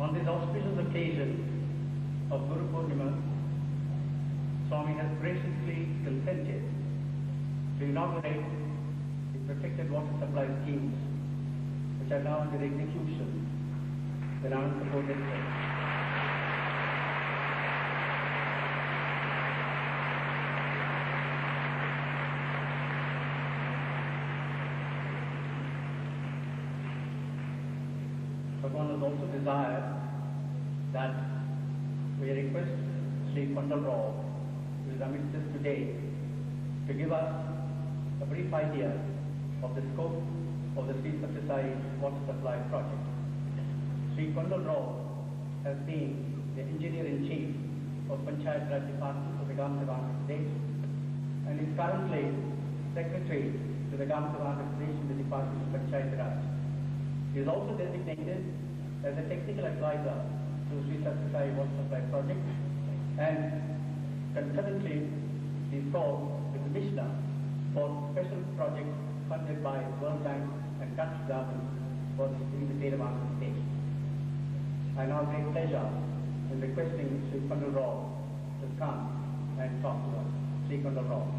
On this auspicious occasion of Guru Purnima, Swami has graciously consented to inaugurate the protected water supply schemes which are now under execution in Anantapur district. Bhagavan has also desired that we request Sri Pandal Rao, who is amidst us today, to give us a brief idea of the scope of the Sri Sathya Sai water supply project. Sri Pandal Rao has been the engineer-in-chief of Panchayat Raj Department of the Gamsabha State and is currently secretary to the Gamsabha State in the Department of Panchayat Raj. He is also designated as a technical advisor to Sri Sathya Sai Water Supply Project and concurrently he called the Commissioner for special projects funded by World Bank and country government for the, state of Andhra Pradesh. I now take pleasure in requesting Sri Pandal Rao to come and talk to us. Sri Pandal Rao.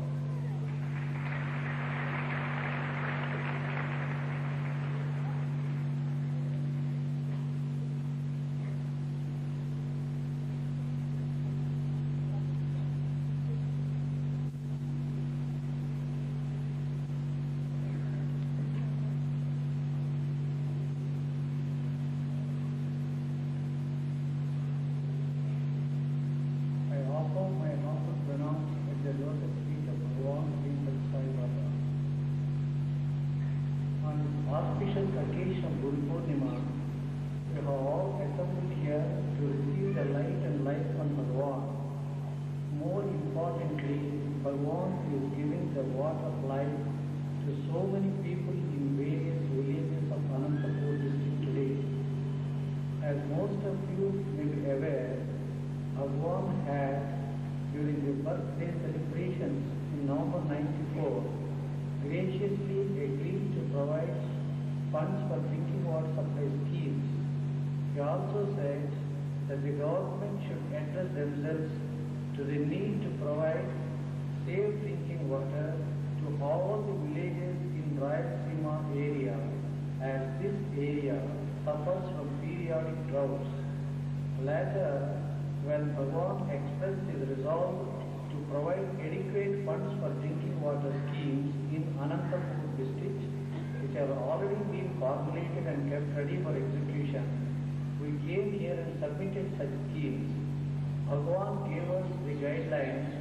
Guidelines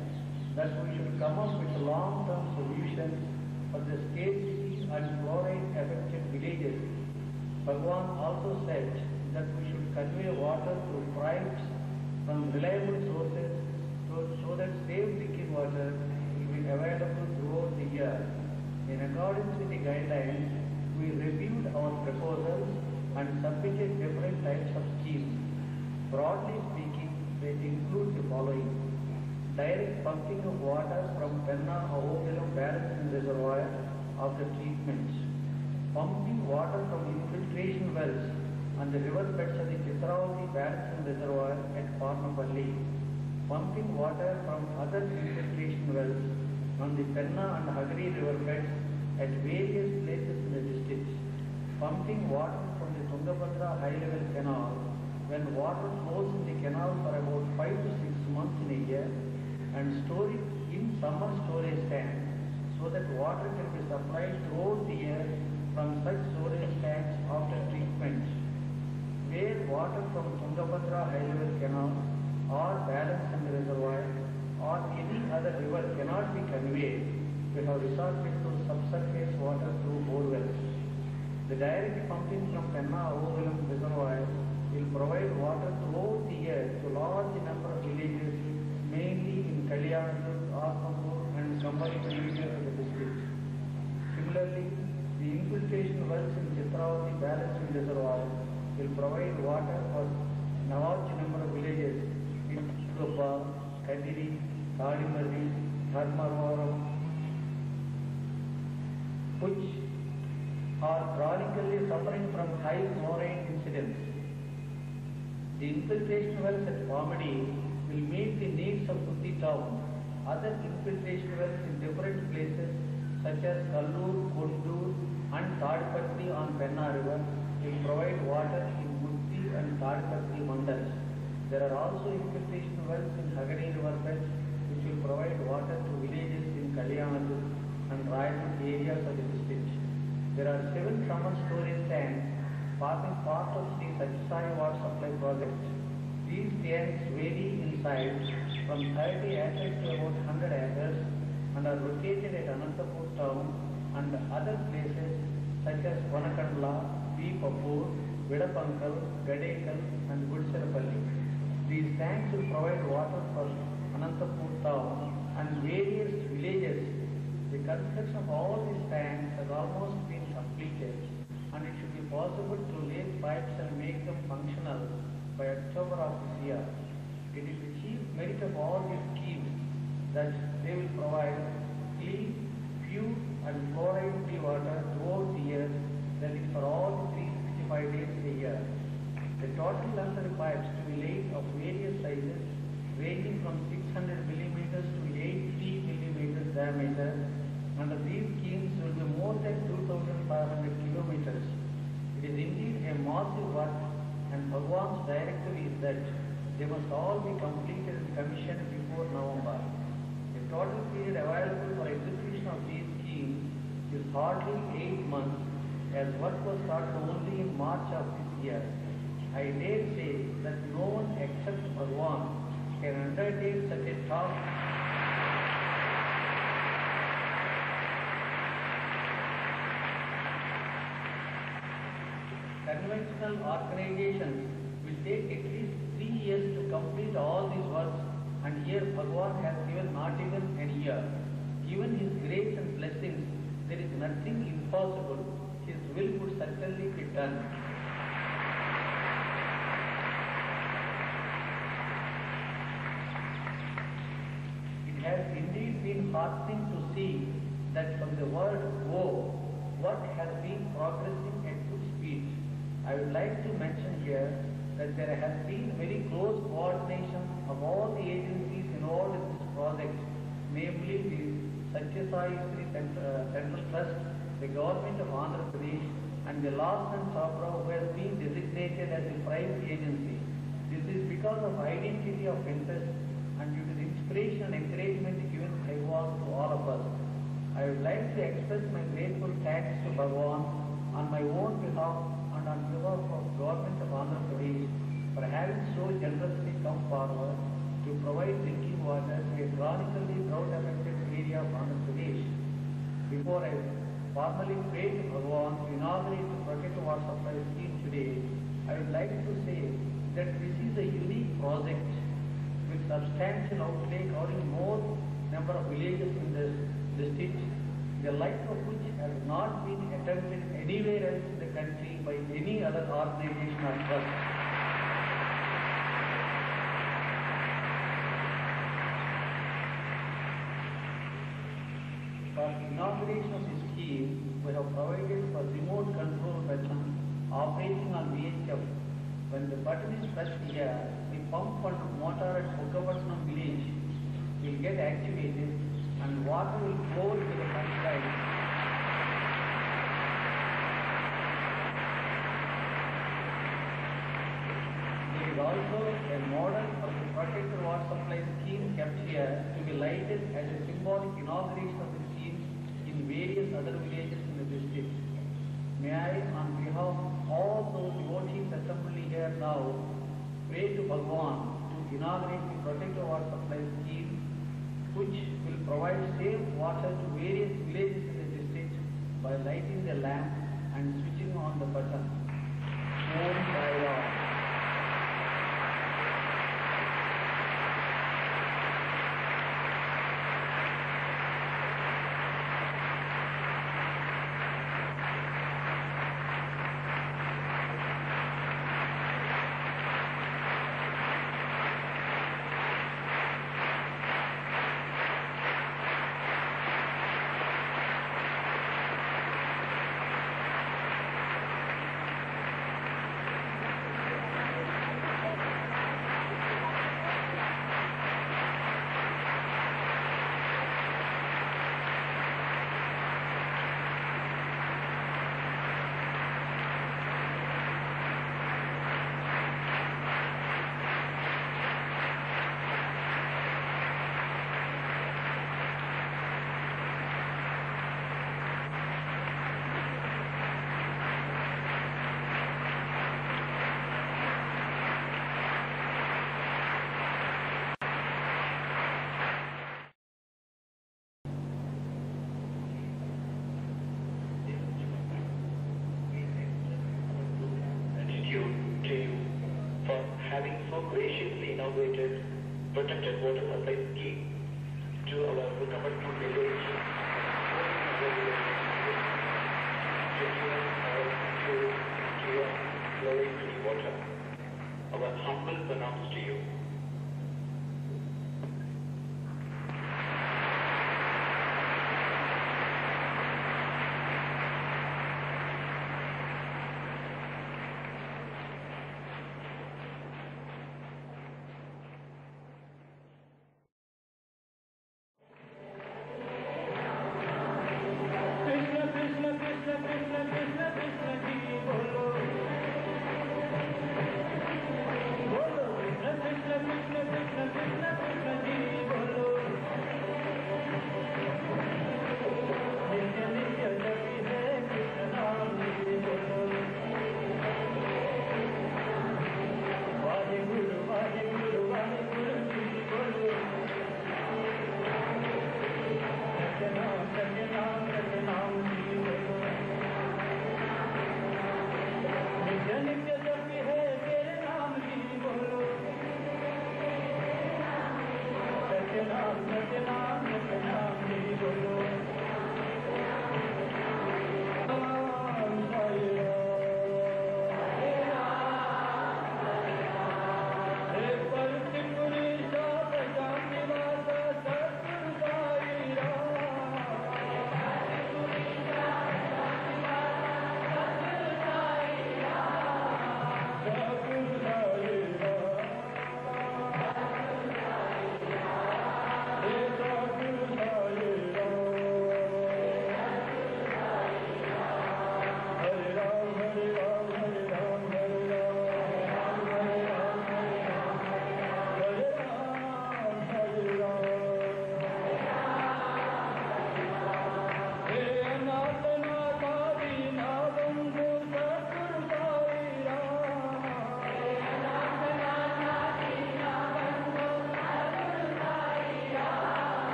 that we should come up with long-term solutions for the scarcity and fluoride affected villages. Bhagwan also said that we should convey water through pipes from reliable sources so, so that safe drinking water will be available throughout the year. In accordance with the guidelines, we reviewed our proposals and submitted different types of schemes. Broadly speaking, they include the following. Direct pumping of water from Penna Ahobilam Balancing Reservoir after treatments. Pumping water from infiltration wells on the river beds of the Chitravati Balancing Reservoir at Parnapalli. Pumping water from other infiltration wells on the Penna and Hagari river beds at various places in the district. Pumping water from the Tungabhadra high level canal when water flows in the canal for about 5 to 6 months in a year and store it in summer storage tanks so that water can be supplied throughout the year from such storage tanks after treatment. Where water from Tungabhadra high level canal or Balancing reservoir or any other river cannot be conveyed, we have resorted to subsurface water through borewells. The direct pumping from Penna Overland Reservoir will provide water throughout the year to large number of villages, mainly in Kalyanapur, Arpapur and Kambari communities of the district. Similarly, the infiltration wells in Chitravati Balancing Reservoir will provide water for large number of villages in Chudappa, Kadiri, Tadimarri, Dharmavaram, which are chronically suffering from high chlorine incidence. The infiltration wells at Comedy will meet the needs of Gooty town. Other infiltration wells in different places such as Kallur, Kundur and Tadpatri on Penna River will provide water in Mutti and Tadpatri mandals. There are also infiltration wells in Hagari river bed which will provide water to villages in Kalyanadu and Rayapur areas of the district. There are seven summer storage tanks forming part of the Sathya Sai water supply project. These tanks vary in size from 30 acres to about 100 acres and are located at Anantapur town and other places such as Vanakandla, P. Papur, Vidapankal, Gadekal and Gudserapalli. These tanks will provide water for Anantapur town and various villages. The construction of all these tanks has almost been completed and it should be possible to lay pipes and make them functional by October of this year. It is the chief merit of all these schemes that they will provide clean, pure and fluoride-free water throughout the year, that is for all the 365 days in a year. The total of pipes to be laid of various sizes ranging from 600 millimeters to 80 millimeters diameter. Under these schemes will be more than 2,500 kilometers. It is indeed a massive work and Bhagwan's directive is that they must all be completed and commissioned before November. The total period available for execution of these schemes is hardly eight months as work was started only in March of this year. I dare say that no one except Bhagwan can undertake such a task conventional organizations will take at least three years to complete all these works and here Bhagwan has given not even a year. Given his grace and blessings, there is nothing impossible. His will would certainly be done. It has indeed been heartening to see that from the word go, work has been progressing. I would like to mention here that there has been very close coordination of all the agencies involved in this project, namely the Sathya Sai Sri uh, Central Trust, the government of Andhra Pradesh, and the Larsen Toubro who has been designated as the prime agency. This is because of identity of interest and due to the inspiration and encouragement given by Bhagwan to all of us. I would like to express my grateful thanks to Bhagwan on my own behalf and on behalf of government of Andhra Pradesh for having so generously come forward to provide drinking water to a chronically drought-affected area of Andhra Pradesh. Before I formally pray to Bhagwan to inaugurate the Protect Water Supply Scheme today, I would like to say that this is a unique project with substantial outlay covering more number of villages in this district, the like of which has not been attempted anywhere else country by any other organization or trust. For inauguration of this scheme, we have provided for remote control button operating on VHF. When the button is pressed here, the pump and motor at Bukapatnam village will get activated and water will flow into the pipeline. There is also a model of the protected water supply scheme kept here to be lighted as a symbolic inauguration of the scheme in various other villages in the district. May I, on behalf of all those devotees assembled here now, pray to Bhagwan to inaugurate the protected water supply scheme which will provide safe water to various villages in the district by lighting the lamp and switching on the button. Om Sai Ram. Protected water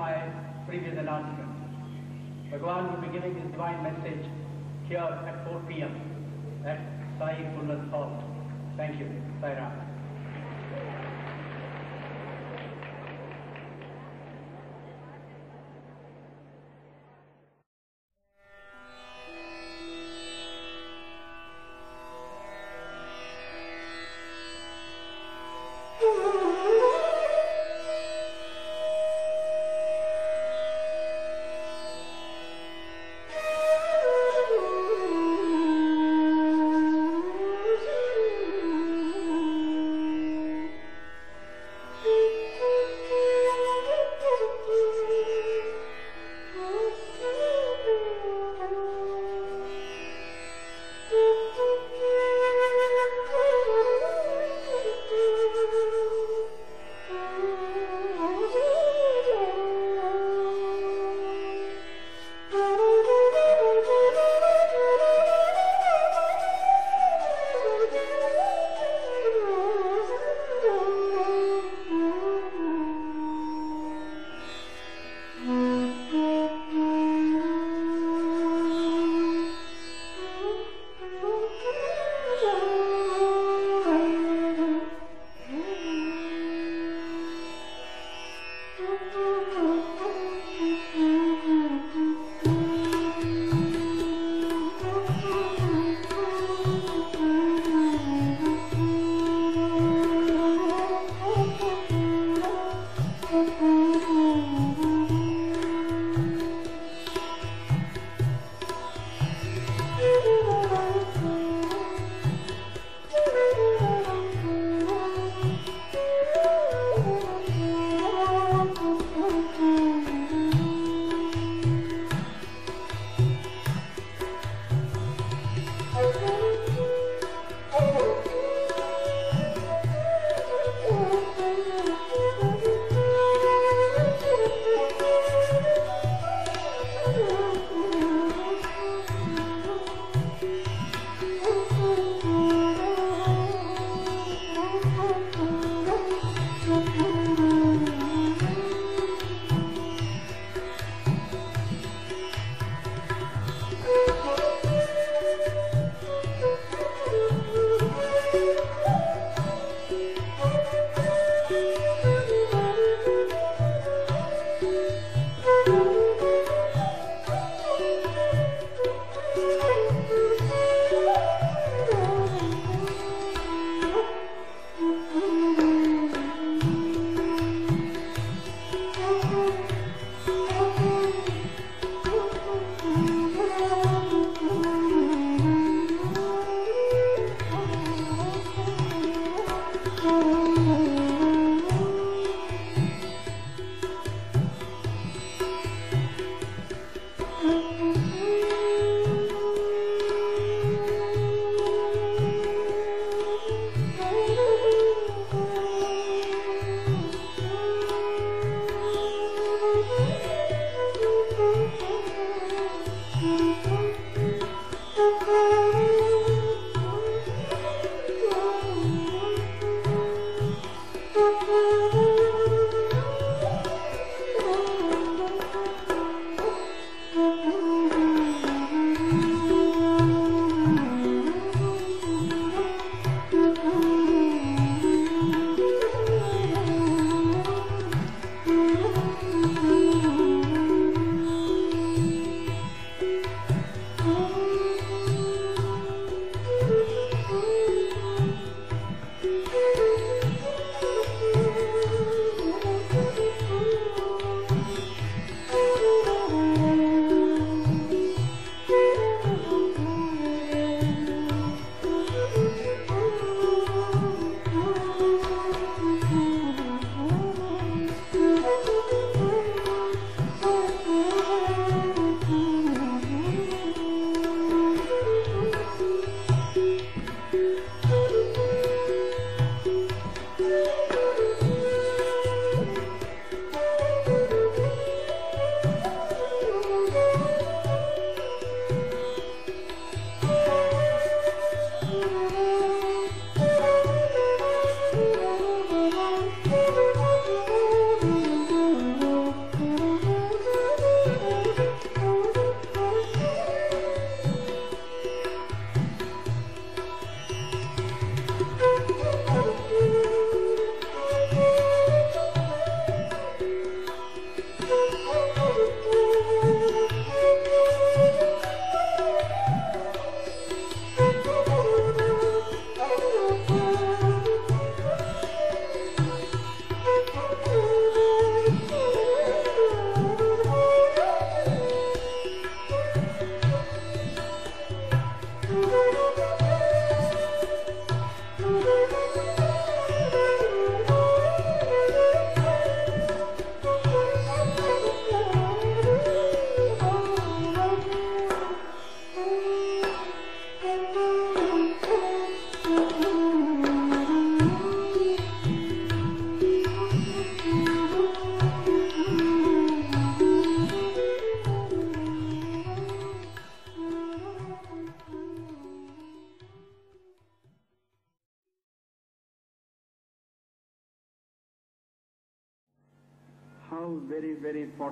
my previous announcement. Bhagwan will be giving his divine message here at 4 p.m.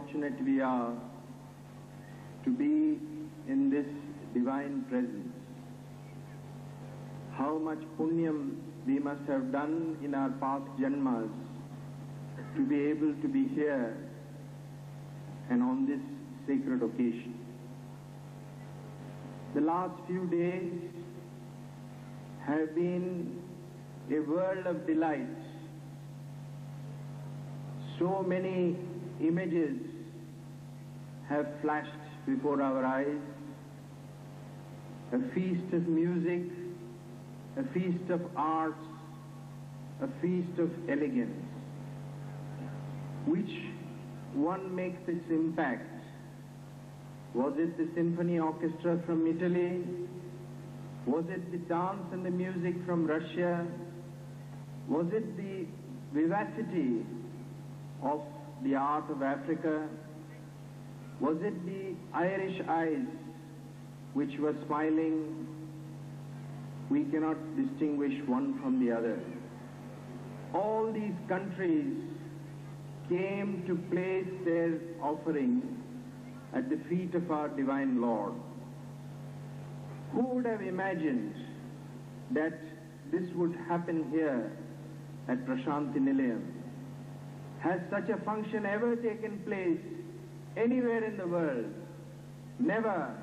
fortunate we are to be in this divine presence. How much punyam we must have done in our past janmas to be able to be here and on this sacred occasion. The last few days have been a world of delight. So many images have flashed before our eyes. A feast of music, a feast of arts, a feast of elegance. Which one makes its impact? Was it the symphony orchestra from Italy? Was it the dance and the music from Russia? Was it the vivacity of the art of Africa? Was it the Irish eyes which were smiling? We cannot distinguish one from the other. All these countries came to place their offering at the feet of our divine Lord. Who would have imagined that this would happen here at Prashanti Nilayam? Has such a function ever taken place anywhere in the world? Never.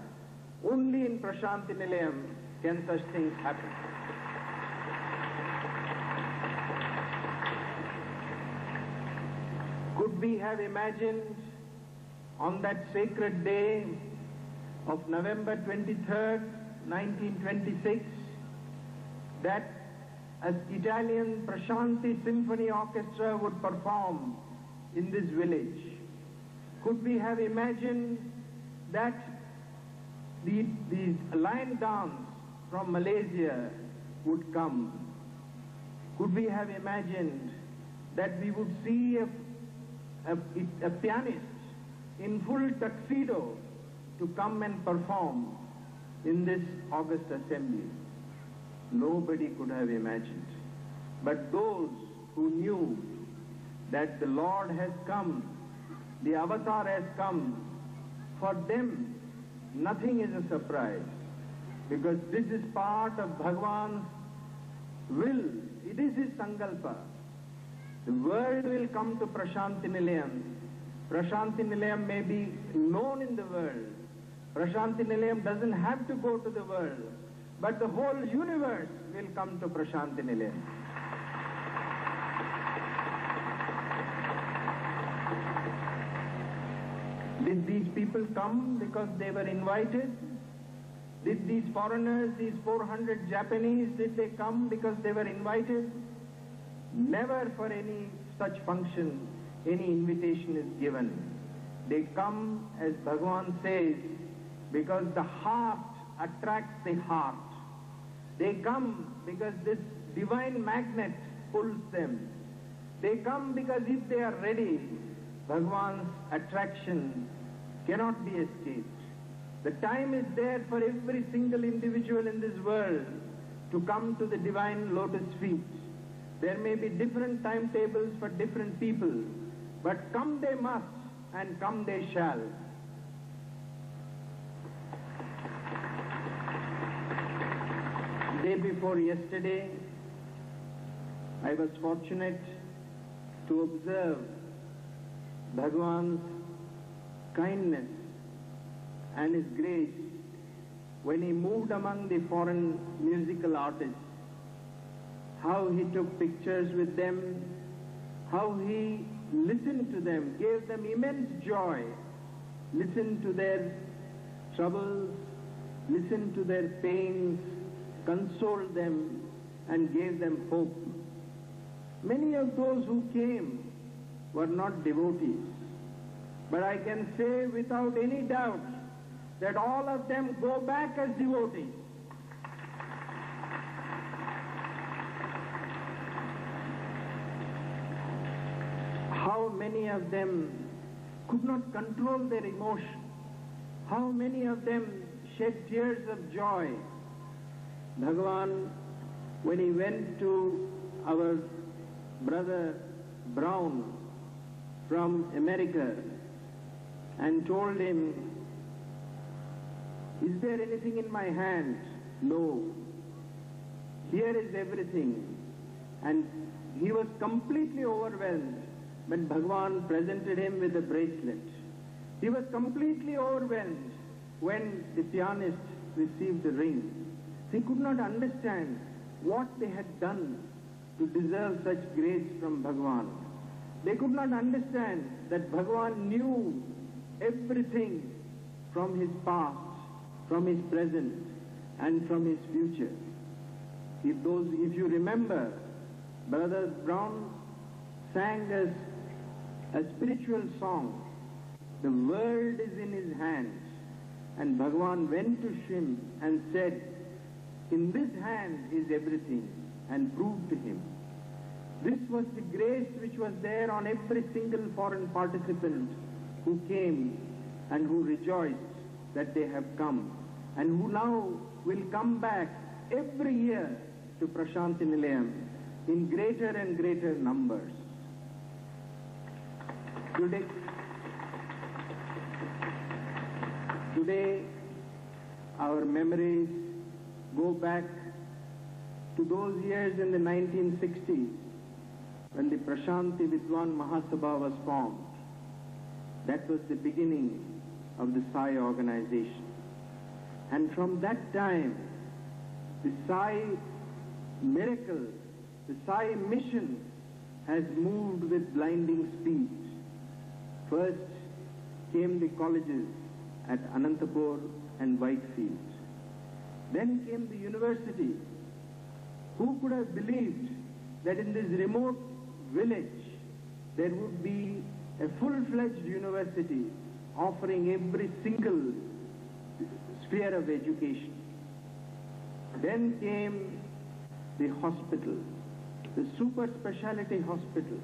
Only in Prashanti Nilayam can such things happen. Could we have imagined on that sacred day of November 23rd, 1926, that an Italian Prashanti Symphony Orchestra would perform in this village? Could we have imagined that the, the lion dance from Malaysia would come? Could we have imagined that we would see a, a, a pianist in full tuxedo to come and perform in this august assembly? Nobody could have imagined. But those who knew that the Lord has come, the avatar has come, for them nothing is a surprise. Because this is part of Bhagwan's will. It is his sankalpa. The world will come to Prashanti Nilayam. Prashanti Nilayam may be known in the world. Prashanti Nilayam doesn't have to go to the world. But the whole universe will come to Prashanti Nilayam. Did these people come because they were invited? Did these foreigners, these 400 Japanese, did they come because they were invited? Never for any such function any invitation is given. They come, as Bhagavan says, because the heart attracts the heart. They come because this divine magnet pulls them. They come because if they are ready, Bhagavan's attraction cannot be escaped. The time is there for every single individual in this world to come to the divine lotus feet. There may be different timetables for different people, but come they must and come they shall. Day before yesterday, I was fortunate to observe Bhagwan's kindness and his grace when he moved among the foreign musical artists. How he took pictures with them, how he listened to them, gave them immense joy, listened to their troubles, listened to their pains, consoled them, and gave them hope. Many of those who came were not devotees, but I can say without any doubt that all of them go back as devotees. How many of them could not control their emotion? How many of them shed tears of joy? Bhagavan, when he went to our brother Brown from America and told him, Is there anything in my hand? No. Here is everything. And he was completely overwhelmed when Bhagwan presented him with a bracelet. He was completely overwhelmed when the pianist received the ring. He could not understand what they had done to deserve such grace from Bhagwan. They could not understand that Bhagwan knew everything from his past, from his present, and from his future. If those, if you remember, Brother Brown sang us a spiritual song. The world is in his hands. And Bhagwan went to him and said, In this hand is everything, and proved to him. This was the grace which was there on every single foreign participant who came and who rejoiced that they have come, and who now will come back every year to Prashanti Nilayam in greater and greater numbers. Today, today our memories go back to those years in the 1960s when the Prashanti Vidwan Mahasabha was formed. That was the beginning of the Sai organization. And from that time, the Sai miracle, the Sai mission has moved with blinding speed. First came the colleges at Anantapur and Whitefield. Then came the university. Who could have believed that in this remote village there would be a full-fledged university offering every single sphere of education. Then came the hospital, the super specialty hospital.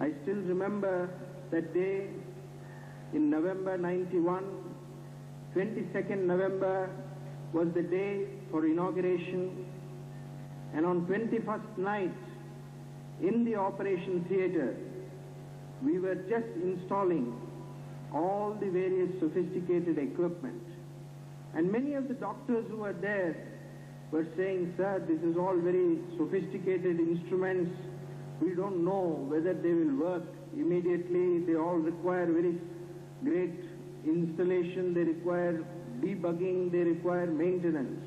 I still remember that day in November 91, 22nd November was the day for inauguration and on 21st night in the operation theater we were just installing all the various sophisticated equipment and many of the doctors who were there were saying, sir, this is all very sophisticated instruments. We don't know whether they will work immediately. They all require very great installation. They require debugging. They require maintenance.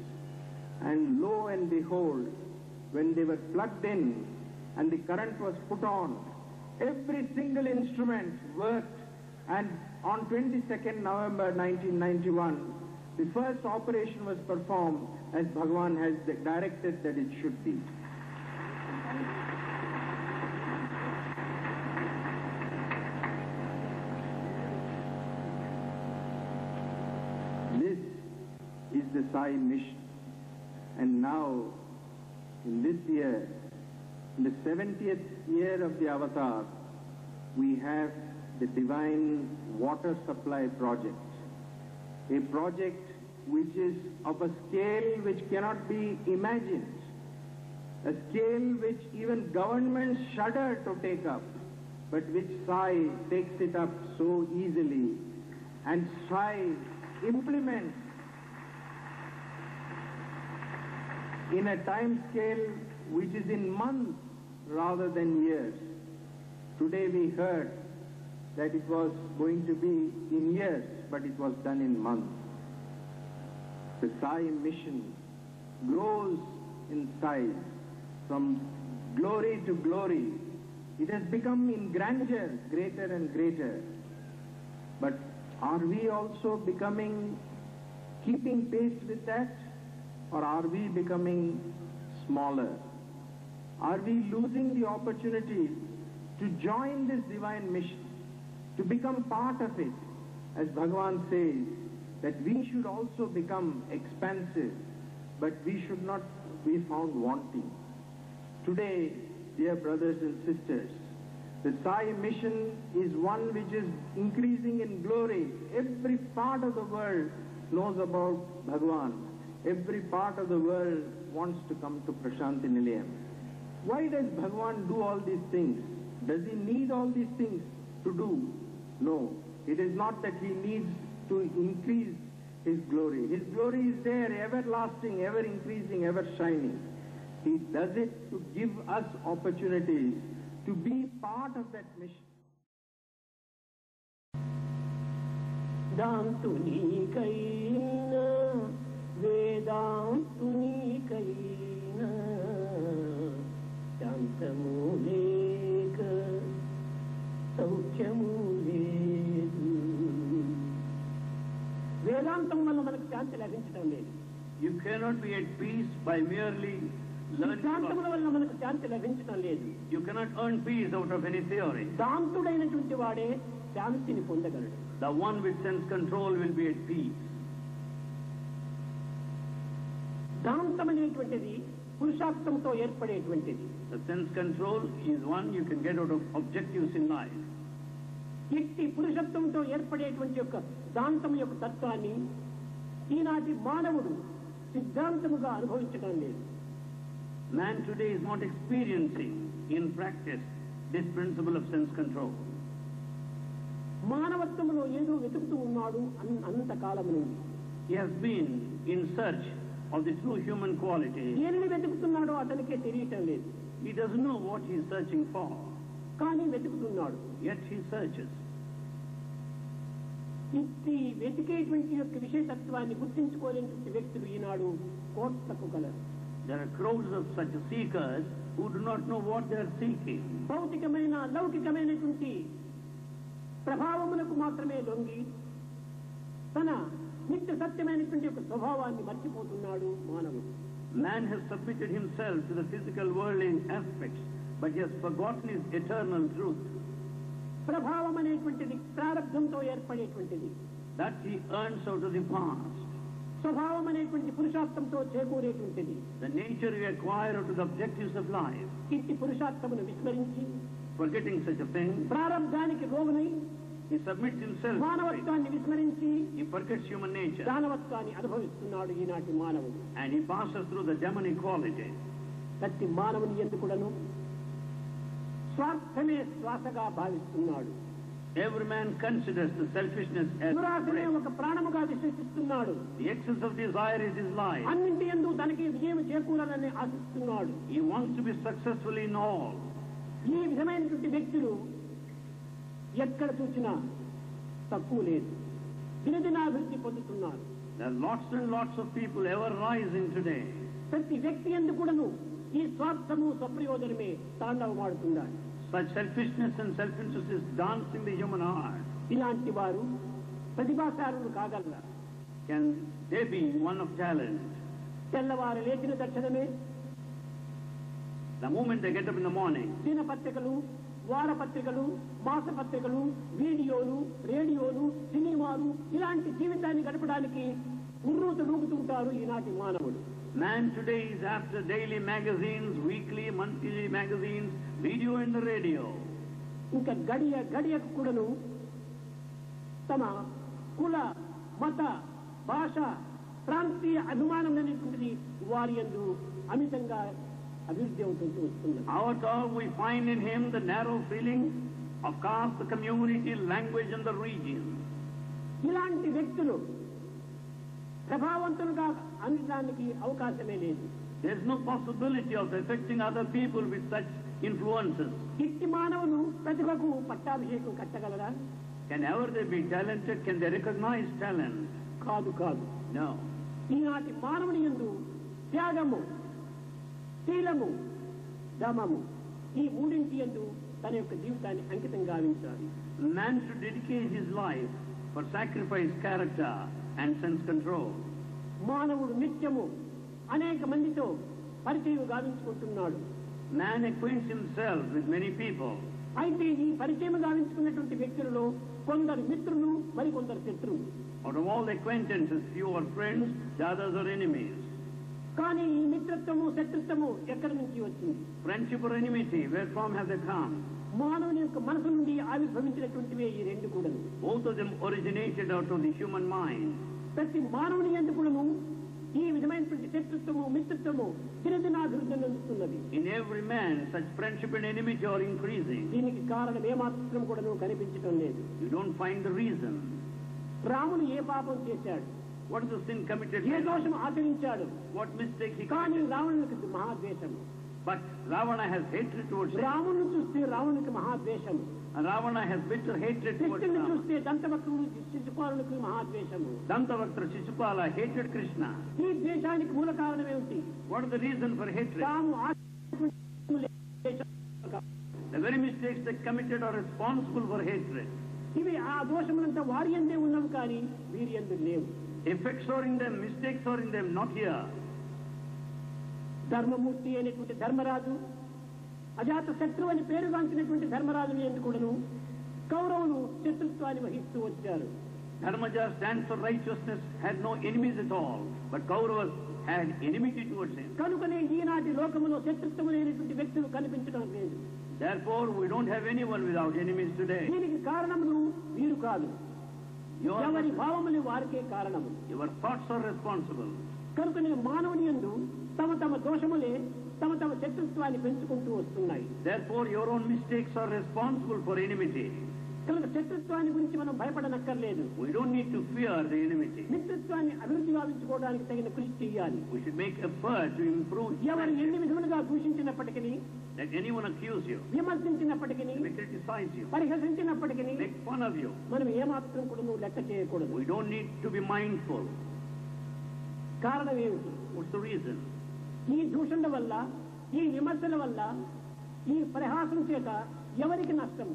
And lo and behold, when they were plugged in and the current was put on, every single instrument worked. And on 22nd November 1991, the first operation was performed as Bhagwan has directed that it should be. This is the Sai mission. And now, in this year, in the 70th year of the avatar, we have the Divine Water Supply Project. A project which is of a scale which cannot be imagined. A scale which even governments shudder to take up, but which Sai takes it up so easily and Sai implements in a time scale which is in months rather than years. Today we heard that it was going to be in years, but it was done in months. The Sai mission grows in size from glory to glory. It has become in grandeur greater and greater. But are we also becoming, keeping pace with that? Or are we becoming smaller? Are we losing the opportunity to join this divine mission, to become part of it? As Bhagavan says, that we should also become expansive, but we should not be found wanting. Today, dear brothers and sisters, the Sai mission is one which is increasing in glory. Every part of the world knows about Bhagwan. Every part of the world wants to come to Prasanthi Nilayam. Why does Bhagavan do all these things? Does he need all these things to do? No. It is not that he needs to increase his glory. His glory is there, everlasting, ever increasing, ever shining. He does it to give us opportunities to be part of that mission. वेदान्तुनीकैन శాంతము లేక సౌఖ్యము లేదు. వేదాంతం వల్ల మనకు శాంతి లభించడం లేదు. You cannot be at peace by merely సిద్ధాంతముల వల్ల మనకు శాంతి లభించడం లేదు. You cannot earn peace out of any theory శాంతుడైనటువంటి వాడే శాంతిని పొందగలడు. The one with sense control will be at peace సిద్ధాంతం అనేటువంటిది పురుషార్థంతో ఏర్పడేటువంటిది. Sense control is one you can get out of objectives in life ఇట్టి పురుషత్వంతో ఏర్పడేటువంటి యొక్క దాంతం యొక్క తత్వాన్ని ఈనాటి మానవుడు సిద్ధాంతముగా అనుభవించడం లేదు. Man today is not experiencing in practice this principle of sense control మానవత్వంలో ఏదో వెతుకుతూ ఉన్నాడు అన్నంత కాలం నుండి he has been in search of the true human quality. దేనిని వెతుకుతున్నాడో అతనికే తెలియటం లేదు He doesn't know what he is searching for, కానీ వెతుకుతున్నాడు yet he searches. ఇట్టి వెతికేటువంటి యొక్క విశేషత్వాన్ని గుర్తించుకోలేనటువంటి వ్యక్తులు ఈనాడు కోట్లకు కలరు There are crowds of such seekers who do not know what they are seeking. భౌతికమైన లౌకికమైనటువంటి ప్రభావములకు మాత్రమే లొంగి తన నిత్య సత్యమైనటువంటి యొక్క స్వభావాన్ని మర్చిపోతున్నాడు మానవుడు Man has submitted himself to the physical worldly aspects, but he has forgotten his eternal truth. ప్రభావం అనేటువంటిది ప్రారంభంతో ఏర్పడేటువంటిది That he earns out of the past. స్వభావం అనేటువంటి పురుషార్థంతో చేకూరేటువంటిది The nature you acquire out of the objectives of life. ఇట్టి పురుషార్థమును విస్మరించి Forgetting such a thing, ప్రారంభానికి రోగునై he submits himself. to it. మానవత్వాన్ని విస్మరించి He forgets human nature. దానవత్వాన్ని అనుభవిస్తున్నాడు ఈనాటి మానవుడు And he passes through the demonic quality. ప్రతి మానవుని ఎందుకుడను స్వార్థమే శ్వాసగా భావిస్తున్నాడు Every man considers the selfishness as దురాశనే breath. ఒక ప్రాణముగా విశ్వసిస్తున్నాడు The excess of desire is his life. అన్నింటి ఎందు తనకి విజయం చేకూరాలని ఆశిస్తున్నాడు He wants to be successful in all. ఈ విధమైనటువంటి వ్యక్తులు ఎక్కడ చూసినా తక్కువ లేదు. దినదినాభివృద్ధి పొందుతున్నారు. Lots and lots of people ever rising today ప్రతి వ్యక్తి ఎందుకూడను ఈ స్వార్థము స్వప్రయోజనమే తాండవమాడుతున్నాడు such selfishness and self-interest is dancing the human heart. ఇలాంటి వారు ప్రతిభాశారులు కాగలరా? Can they be one of talent తెల్లవారు లేచిన తక్షణమే the moment they get up in the morning దినపత్రికలు వారపత్రికలు మాసపత్రికలు వీడియోలు రేడియోలు సినిమాలు ఇలాంటి జీవితాన్ని గడపడానికి ఉర్రూత లూగుతుంటారు ఈనాటి మానవుడు man today is after daily magazines, weekly, monthly magazines, video in the radio. ఇంకా గడియ గడియకు కూడాను తమ కుల మత భాష ప్రాంతీయ అభిమానం అనేటువంటిది వారి యందు అమితంగా Out of we find in him the narrow feeling of caste, the community, language, and the region. ఇలాంటి వ్యక్తులు ప్రభావవంతులుగా అనడానికి అవకాశమే లేదు There's no possibility of affecting other people with such influences. ఇట్టి మానవులు ప్రతిభకు పట్టాభిషేకం కట్టగలరా Can ever they be talented? Can they recognize talent? కాదు కాదు No. ఈనాటి మానవుని యందు త్యాగము శీలము దమము ఈ మూడింటి యందు తన యొక్క జీవితాన్ని అంకితం గావించాలి Man should dedicate his life for sacrifice, character, and sense control. మానవుడు నిత్యము అనేక మందితో పరిచయం గావించుకుంటున్నాడు Man acquaints himself with many people. అయితే ఈ పరిచయం గావించుకున్నటువంటి వ్యక్తులలో కొందరు మిత్రులు మరికొందరు శత్రువులు Out of all acquaintances, few are friends, the others are enemies. కానీ ఈ మిత్రత్వము శత్రుత్వము ఎక్కడి నుంచి వచ్చింది? ఫ్రెండ్షిప్ మానవుని యొక్క మనసు నుండి ఆవిర్భవించినటువంటివి ఈ రెండు కూడా both of them originated out of the human mind ప్రతి మానవుని ఎందు కూడాను ఈ విధమైనటువంటి శత్రుత్వము మిత్రత్వము చిరదిన అభివృద్ధి నందుతున్నది in every man such friendship and enemies are increasing దీనికి కారణం ఏమాత్రం కూడా కనిపించడం లేదు. You don't find the reason రాముడు ఏ పాపం చేశాడు? What is the sin committed? A by Ram? దోషం ఆచరించాడు What mistake he కానీ committed? రావణునికి మహాద్వేషము But Ravana has hatred towards him. రాముని చూస్తే రావణునికి మహాద్వేషము And Ravana has bitter hatred towards కృష్ణుని Rama. చూస్తే దంతవక్రుడు శిశుపాలునికి మహాద్వేషము Dantavaktra Shishupala hated Krishna. ఈ ద్వేషానికి మూల కారణం ఏమిటి What is the reason for hatred? తాము ఆచరించినటువంటి The very mistakes they committed are responsible for hatred. ఇవి ఆ దోషములంతా వారి ఎందే ఉన్నవి కానీ వీరి ఎందు లేవు effects are in them mistakes are in them not here ధర్మమూర్తి అనేటువంటి ధర్మరాజు అజాత శత్రువు అని పేరుగాంచినటువంటి ధర్మరాజుని ఎందుకు కౌరవులు శత్రుత్వాన్ని వహిస్తూ వచ్చారు. Dharmaja stands for righteousness had no enemies it all but Kauravas had enmity towards him కనుకనే ఈనాటి లోకములో శత్రుత్వం లేనటువంటి వ్యక్తులు కనిపించడం లేదు. Therefore we don't have any one without enemies today దీనికి కారణములు మీరు కాదు. ఎవరి భావములు వారికే కారణము. యువర్ థాట్స్ ఆర్ రెస్పాన్సిబుల్ కనుకనే మానవుని ఎందు తమ తమ దోషములే తమ తమ శత్రుత్వాన్ని పెంచుకుంటూ వస్తున్నాయి. Therefore your own mistakes are responsible for enmity కనుక శత్రుత్వాన్ని గురించి మనం భయపడనక్కర్లేదు We don't need to fear the enmity. మిత్రత్వాన్ని అభివృద్ధి గావించుకోవడానికి తగిన కృషి చేయాలి We should make effort to improve ఎవరు ఎన్ని. విధములుగా దూషించినప్పటికీ Let anyone accuse you, విమర్శించినప్పటికీ may criticize you, పరిహసించినప్పటికీ make fun of you. మనం ఏమాత్రం కూడా నువ్వు లెక్క చేయకూడదు We don't need to be mindful. కారణం ఏమిటి What's the reason? ఈ దూషణ వల్ల ఈ విమర్శల వల్ల ఈ పరిహాసం చేత ఎవరికి నష్టం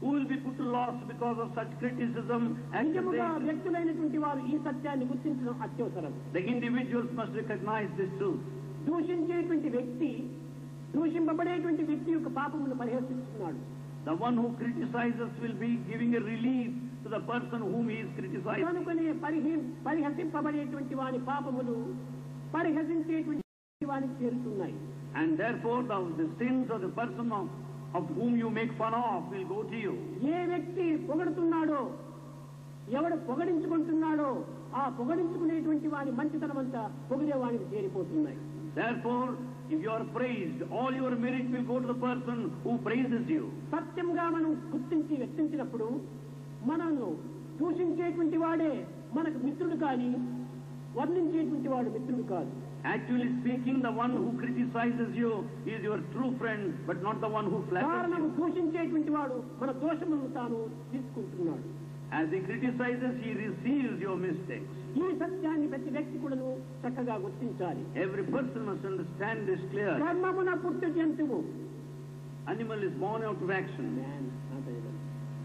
Who will be put to loss because of such criticism and నిజముగా accusation? వ్యక్తులైనటువంటి వారు ఈ సత్యాన్ని గుర్తించడం అత్యవసరం The individuals must recognize this truth. దూషించేటువంటి వ్యక్తి దూషింపబడేటువంటి వ్యక్తి యొక్క పాపమును పరిహసిస్తున్నాడు The one who criticizes will be giving a relief to the person whom he is criticizing. కనుకనే పరిహి పరిహసింపబడేటువంటి వాని పాపములు పరిహసించేటువంటి వానికి చేరుతున్నాయి And therefore the, the sins of the person of, of whom you make fun of will go to you. ఏ వ్యక్తి పొగడుతున్నాడో ఎవడు పొగడించుకుంటున్నాడో ఆ పొగడించుకునేటువంటి వాని మంచితనమంతా పొగిడే వానికి చేరిపోతున్నాయి Therefore, if you are praised, all your merit will go to the person who praises you. సత్యంగా మనం గుర్తించి వ్యక్తించినప్పుడు మనల్ని దూషించేటువంటి వాడే మనకు మిత్రుడు కానీ వర్ణించేటువంటి వాడు మిత్రుడు కాదు Actually speaking, the one who criticizes you is your true friend, but not the one who flatters కారణం you. దూషించేటువంటి వాడు మన దోషములను తాను తీసుకుంటున్నాడు As he criticizes, he receives your mistakes. ఈ సత్యాన్ని ప్రతి వ్యక్తి కూడాను చక్కగా గుర్తించాలి Every person must understand this clearly. కర్మమున పుట్టు జంతువు Animal is born out of action.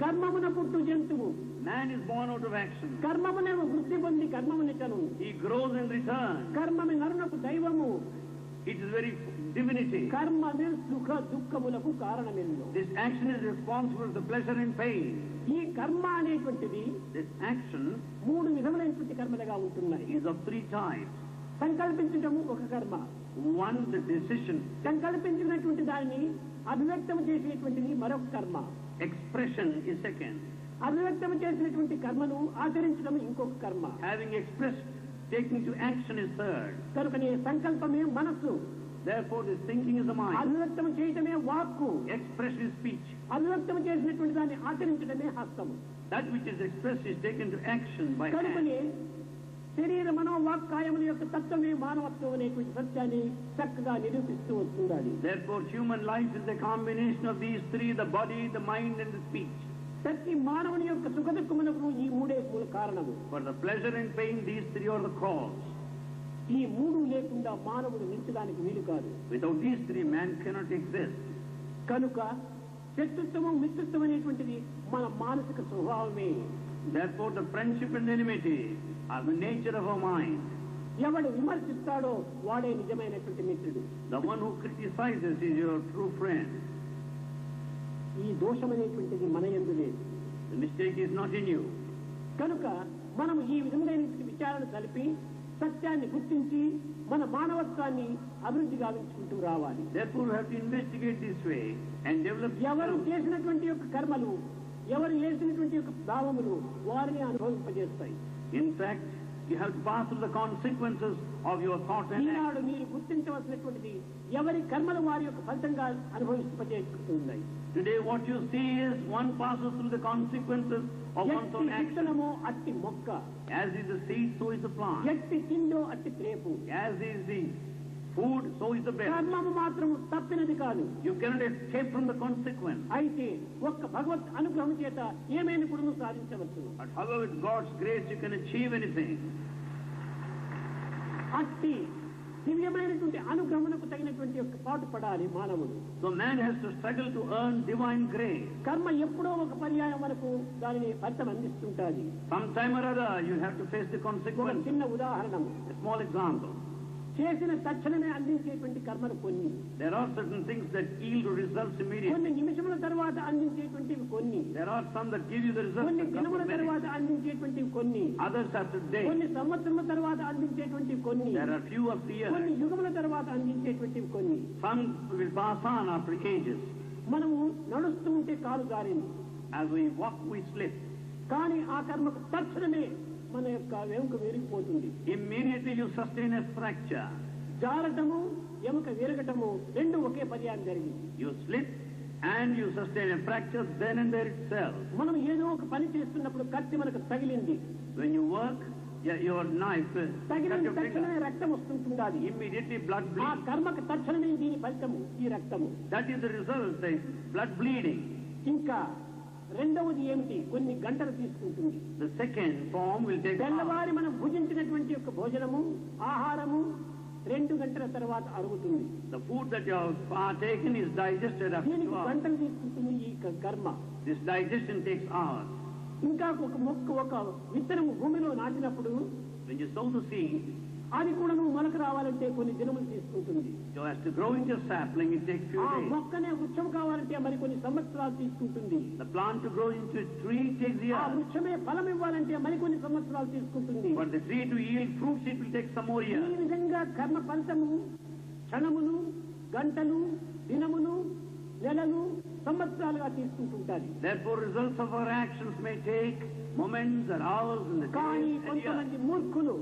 కర్మమున పుట్టు జంతువు Man is born out of action. కర్మమునే వృద్ధి పొంది కర్మమునిటను He grows in return. కర్మమి నరునకు దైవము It is very divinity. కర్మమే సుఖ దుఃఖములకు కారణమెందు This action is responsible for the pleasure and pain. ఈ కర్మ అనేటువంటిది This action మూడు విధములైనటువంటి కర్మలుగా ఉంటున్నాయి is of three types. సంకల్పించటము ఒక కర్మ One, the decision. సంకల్పించినటువంటి దానిని అభివ్యక్తం చేసేటువంటిది మరొక కర్మ Expression is second. అభివ్యక్తం చేసినటువంటి కర్మను ఆచరించడం ఇంకొక కర్మ Having expressed, taking to action is third. కనుకనే సంకల్పమే మనస్సు Therefore, this thinking is the mind. అభివ్యక్తం చేయటమే వాక్కు Expression is speech. అభివ్యక్తం చేసినటువంటి దాన్ని ఆచరించడమే హస్తము That which is expressed is taken to action by hand. కనుకనే శరీర మనోవాక్ కాయముల యొక్క తత్వమే మానవత్వం అనేటువంటి సత్యాన్ని చక్కగా నిరూపిస్తూ వస్తుండాలి Therefore, human life is a combination of these three, the body, the mind, and the speech. ప్రతి మానవుని యొక్క సుఖ దుఃఖములకు ఈ మూడే మూల కారణము For the pleasure and pain, these three are the cause. ఈ మూడు లేకుండా మానవుడు నిలిచడానికి వీలు కాదు Without these three, man cannot exist. కనుక శత్రుత్వము మిత్రత్వం అనేటువంటిది మన మానసిక స్వభావమే Therefore, the friendship and enmity are the nature of our mind. ఎవడు విమర్శిస్తాడో వాడే నిజమైనటువంటి మిత్రుడు The one who criticizes is your true friend. ఈ దోషం అనేటువంటిది మన ఎందు లేదు. మిస్టేక్ నాట్ ఇన్ యూ కనుక మనం ఈ విధమైన విచారణ కలిపి సత్యాన్ని గుర్తించి మన మానవత్వాన్ని అభివృద్ధి గావించుకుంటూ రావాలి. Investigate this way and develop ఎవరు చేసినటువంటి యొక్క కర్మలు ఎవరు చేసినటువంటి యొక్క భావములు వారిని అనుభవింపజేస్తాయి. In fact You have to pass through the consequences of your thought and action. ఈనాడు మీరు గుర్తించవలసినటువంటిది ఎవరి కర్మలు వారి యొక్క ఫలితంగా అనుభవించబడుతున్నాయి Today what you see is one passes through the consequences of one's ఎట్టి own action. విత్తనమో అట్టి మొక్క As is the seed, so is the plant. ఎట్టి తిండో అట్టి త్రేపు As is the food so is the కర్మము మాత్రం తప్పినది కాదు. You cannot escape from the consequence అయితే ఒక్క భగవత్ అనుగ్రహం చేత ఏమైనా కూడా సాధించవచ్చు? And how with God's grace you can achieve anything అట్టి దివ్యమైనటువంటి అనుగ్రహమునకు తగినటువంటి ఒక పాటు పడాలి మానవుడు. So man has to struggle to earn divine grace కర్మ ఎప్పుడో ఒక పర్యాయం వరకు దానిని ఫలితం అందిస్తుంటాది. Some time or other you have to face the consequence చిన్న ఉదాహరణ స్మాల్ ఎగ్జాంపుల్ చేసిన తక్షణమే అందించేటువంటి కర్మలు కొన్ని There are certain things that yield results immediately. కొన్ని నిమిషముల తర్వాత అందించేటువంటివి కొన్ని There are some that give you the results కొన్ని in a couple దినముల of minutes. తర్వాత అందించేటువంటివి కొన్ని Others after days. కొన్ని సంవత్సరముల తర్వాత అందించేటువంటివి కొన్ని There are few of the కొన్ని years. యుగముల తర్వాత అందించేటువంటివి కొన్ని Some will pass on after ages. మనము నడుస్తూ ఉంటే కాలు జారింది As we walk, we slip. కానీ ఆ కర్మకు తక్షణమే మన యొక్క ఎముక విరిగిపోతుంది immediately you sustain a fracture జారటము ఎముక విరగటము రెండు ఒకే పర్యాయం జరిగింది. You slip and you sustain a fracture then and there it మనం ఏదో ఒక పని చేస్తున్నప్పుడు కత్తి మనకు తగిలింది. When you work your knife తగిన తక్షణమే రక్తం వస్తుంటుంది ఇమ్మీడియట్లీ బ్లడ్ ఆ కర్మకు తక్షణమే దీని ఫలితము ఈ రక్తము. That is the result blood bleeding ఇంకా రెండవది ఏమిటి? కొన్ని గంటలు తీసుకుంటుంది. సెకండ్ ఫామ్ తెల్లవారి మనం భుజించినటువంటి యొక్క భోజనము ఆహారము రెండు గంటల తర్వాత అరుగుతుంది. The food that is digested గంటలు తీసుకుంటుంది ఈ కర్మ. దిస్ డైజెషన్ టేక్స్ అవర్ ఇంకా ఒక మొక్క ఒక విత్తనము భూమిలో నాటినప్పుడు సౌ టు సీ అది కూడా నువ్వు మొలక రావాలంటే కొన్ని దినములు తీసుకుంటుంది so as to grow into a sapling, it takes few ఆ days. మొక్కనే వృక్షం కావాలంటే మరి కొన్ని సంవత్సరాలు తీసుకుంటుంది The plant to grow into a tree takes ఆ years. వృక్షమే ఫలం ఇవ్వాలంటే మరికొన్ని సంవత్సరాలు తీసుకుంటుంది For the tree to yield fruits, it will take some more ఈ years. విధంగా కర్మ ఫలితము క్షణములు గంటలు దినములు నెలలు సంవత్సరాలుగా తీసుకుంటుంటాది Therefore, results of our actions may take moments or hours in the కానీ days and years. కొంతమంది మూర్ఖులు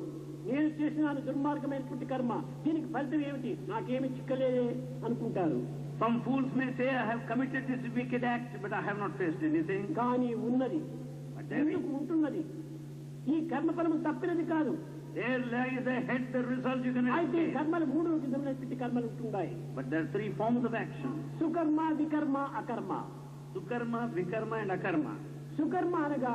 నేను చేసిన దుర్మార్గమైనటువంటి కర్మ దీనికి ఫలితం ఏమిటి నాకేమి చిక్కలేదే అనుకుంటారు Some fools may say, I have committed this wicked act, but I have not faced anything. కానీ ఉన్నది ఎందుకు ఉంటున్నది ఈ కర్మఫలం తప్పినది కాదు there lies ahead the result you can అయితే. కర్మలు మూడు విధమైనటువంటి కర్మలు ఉంటున్నాయి But there are three forms of action. సుకర్మ వికర్మ అకర్మ Sukarma, Vikarma and Akarma. సుకర్మ అనగా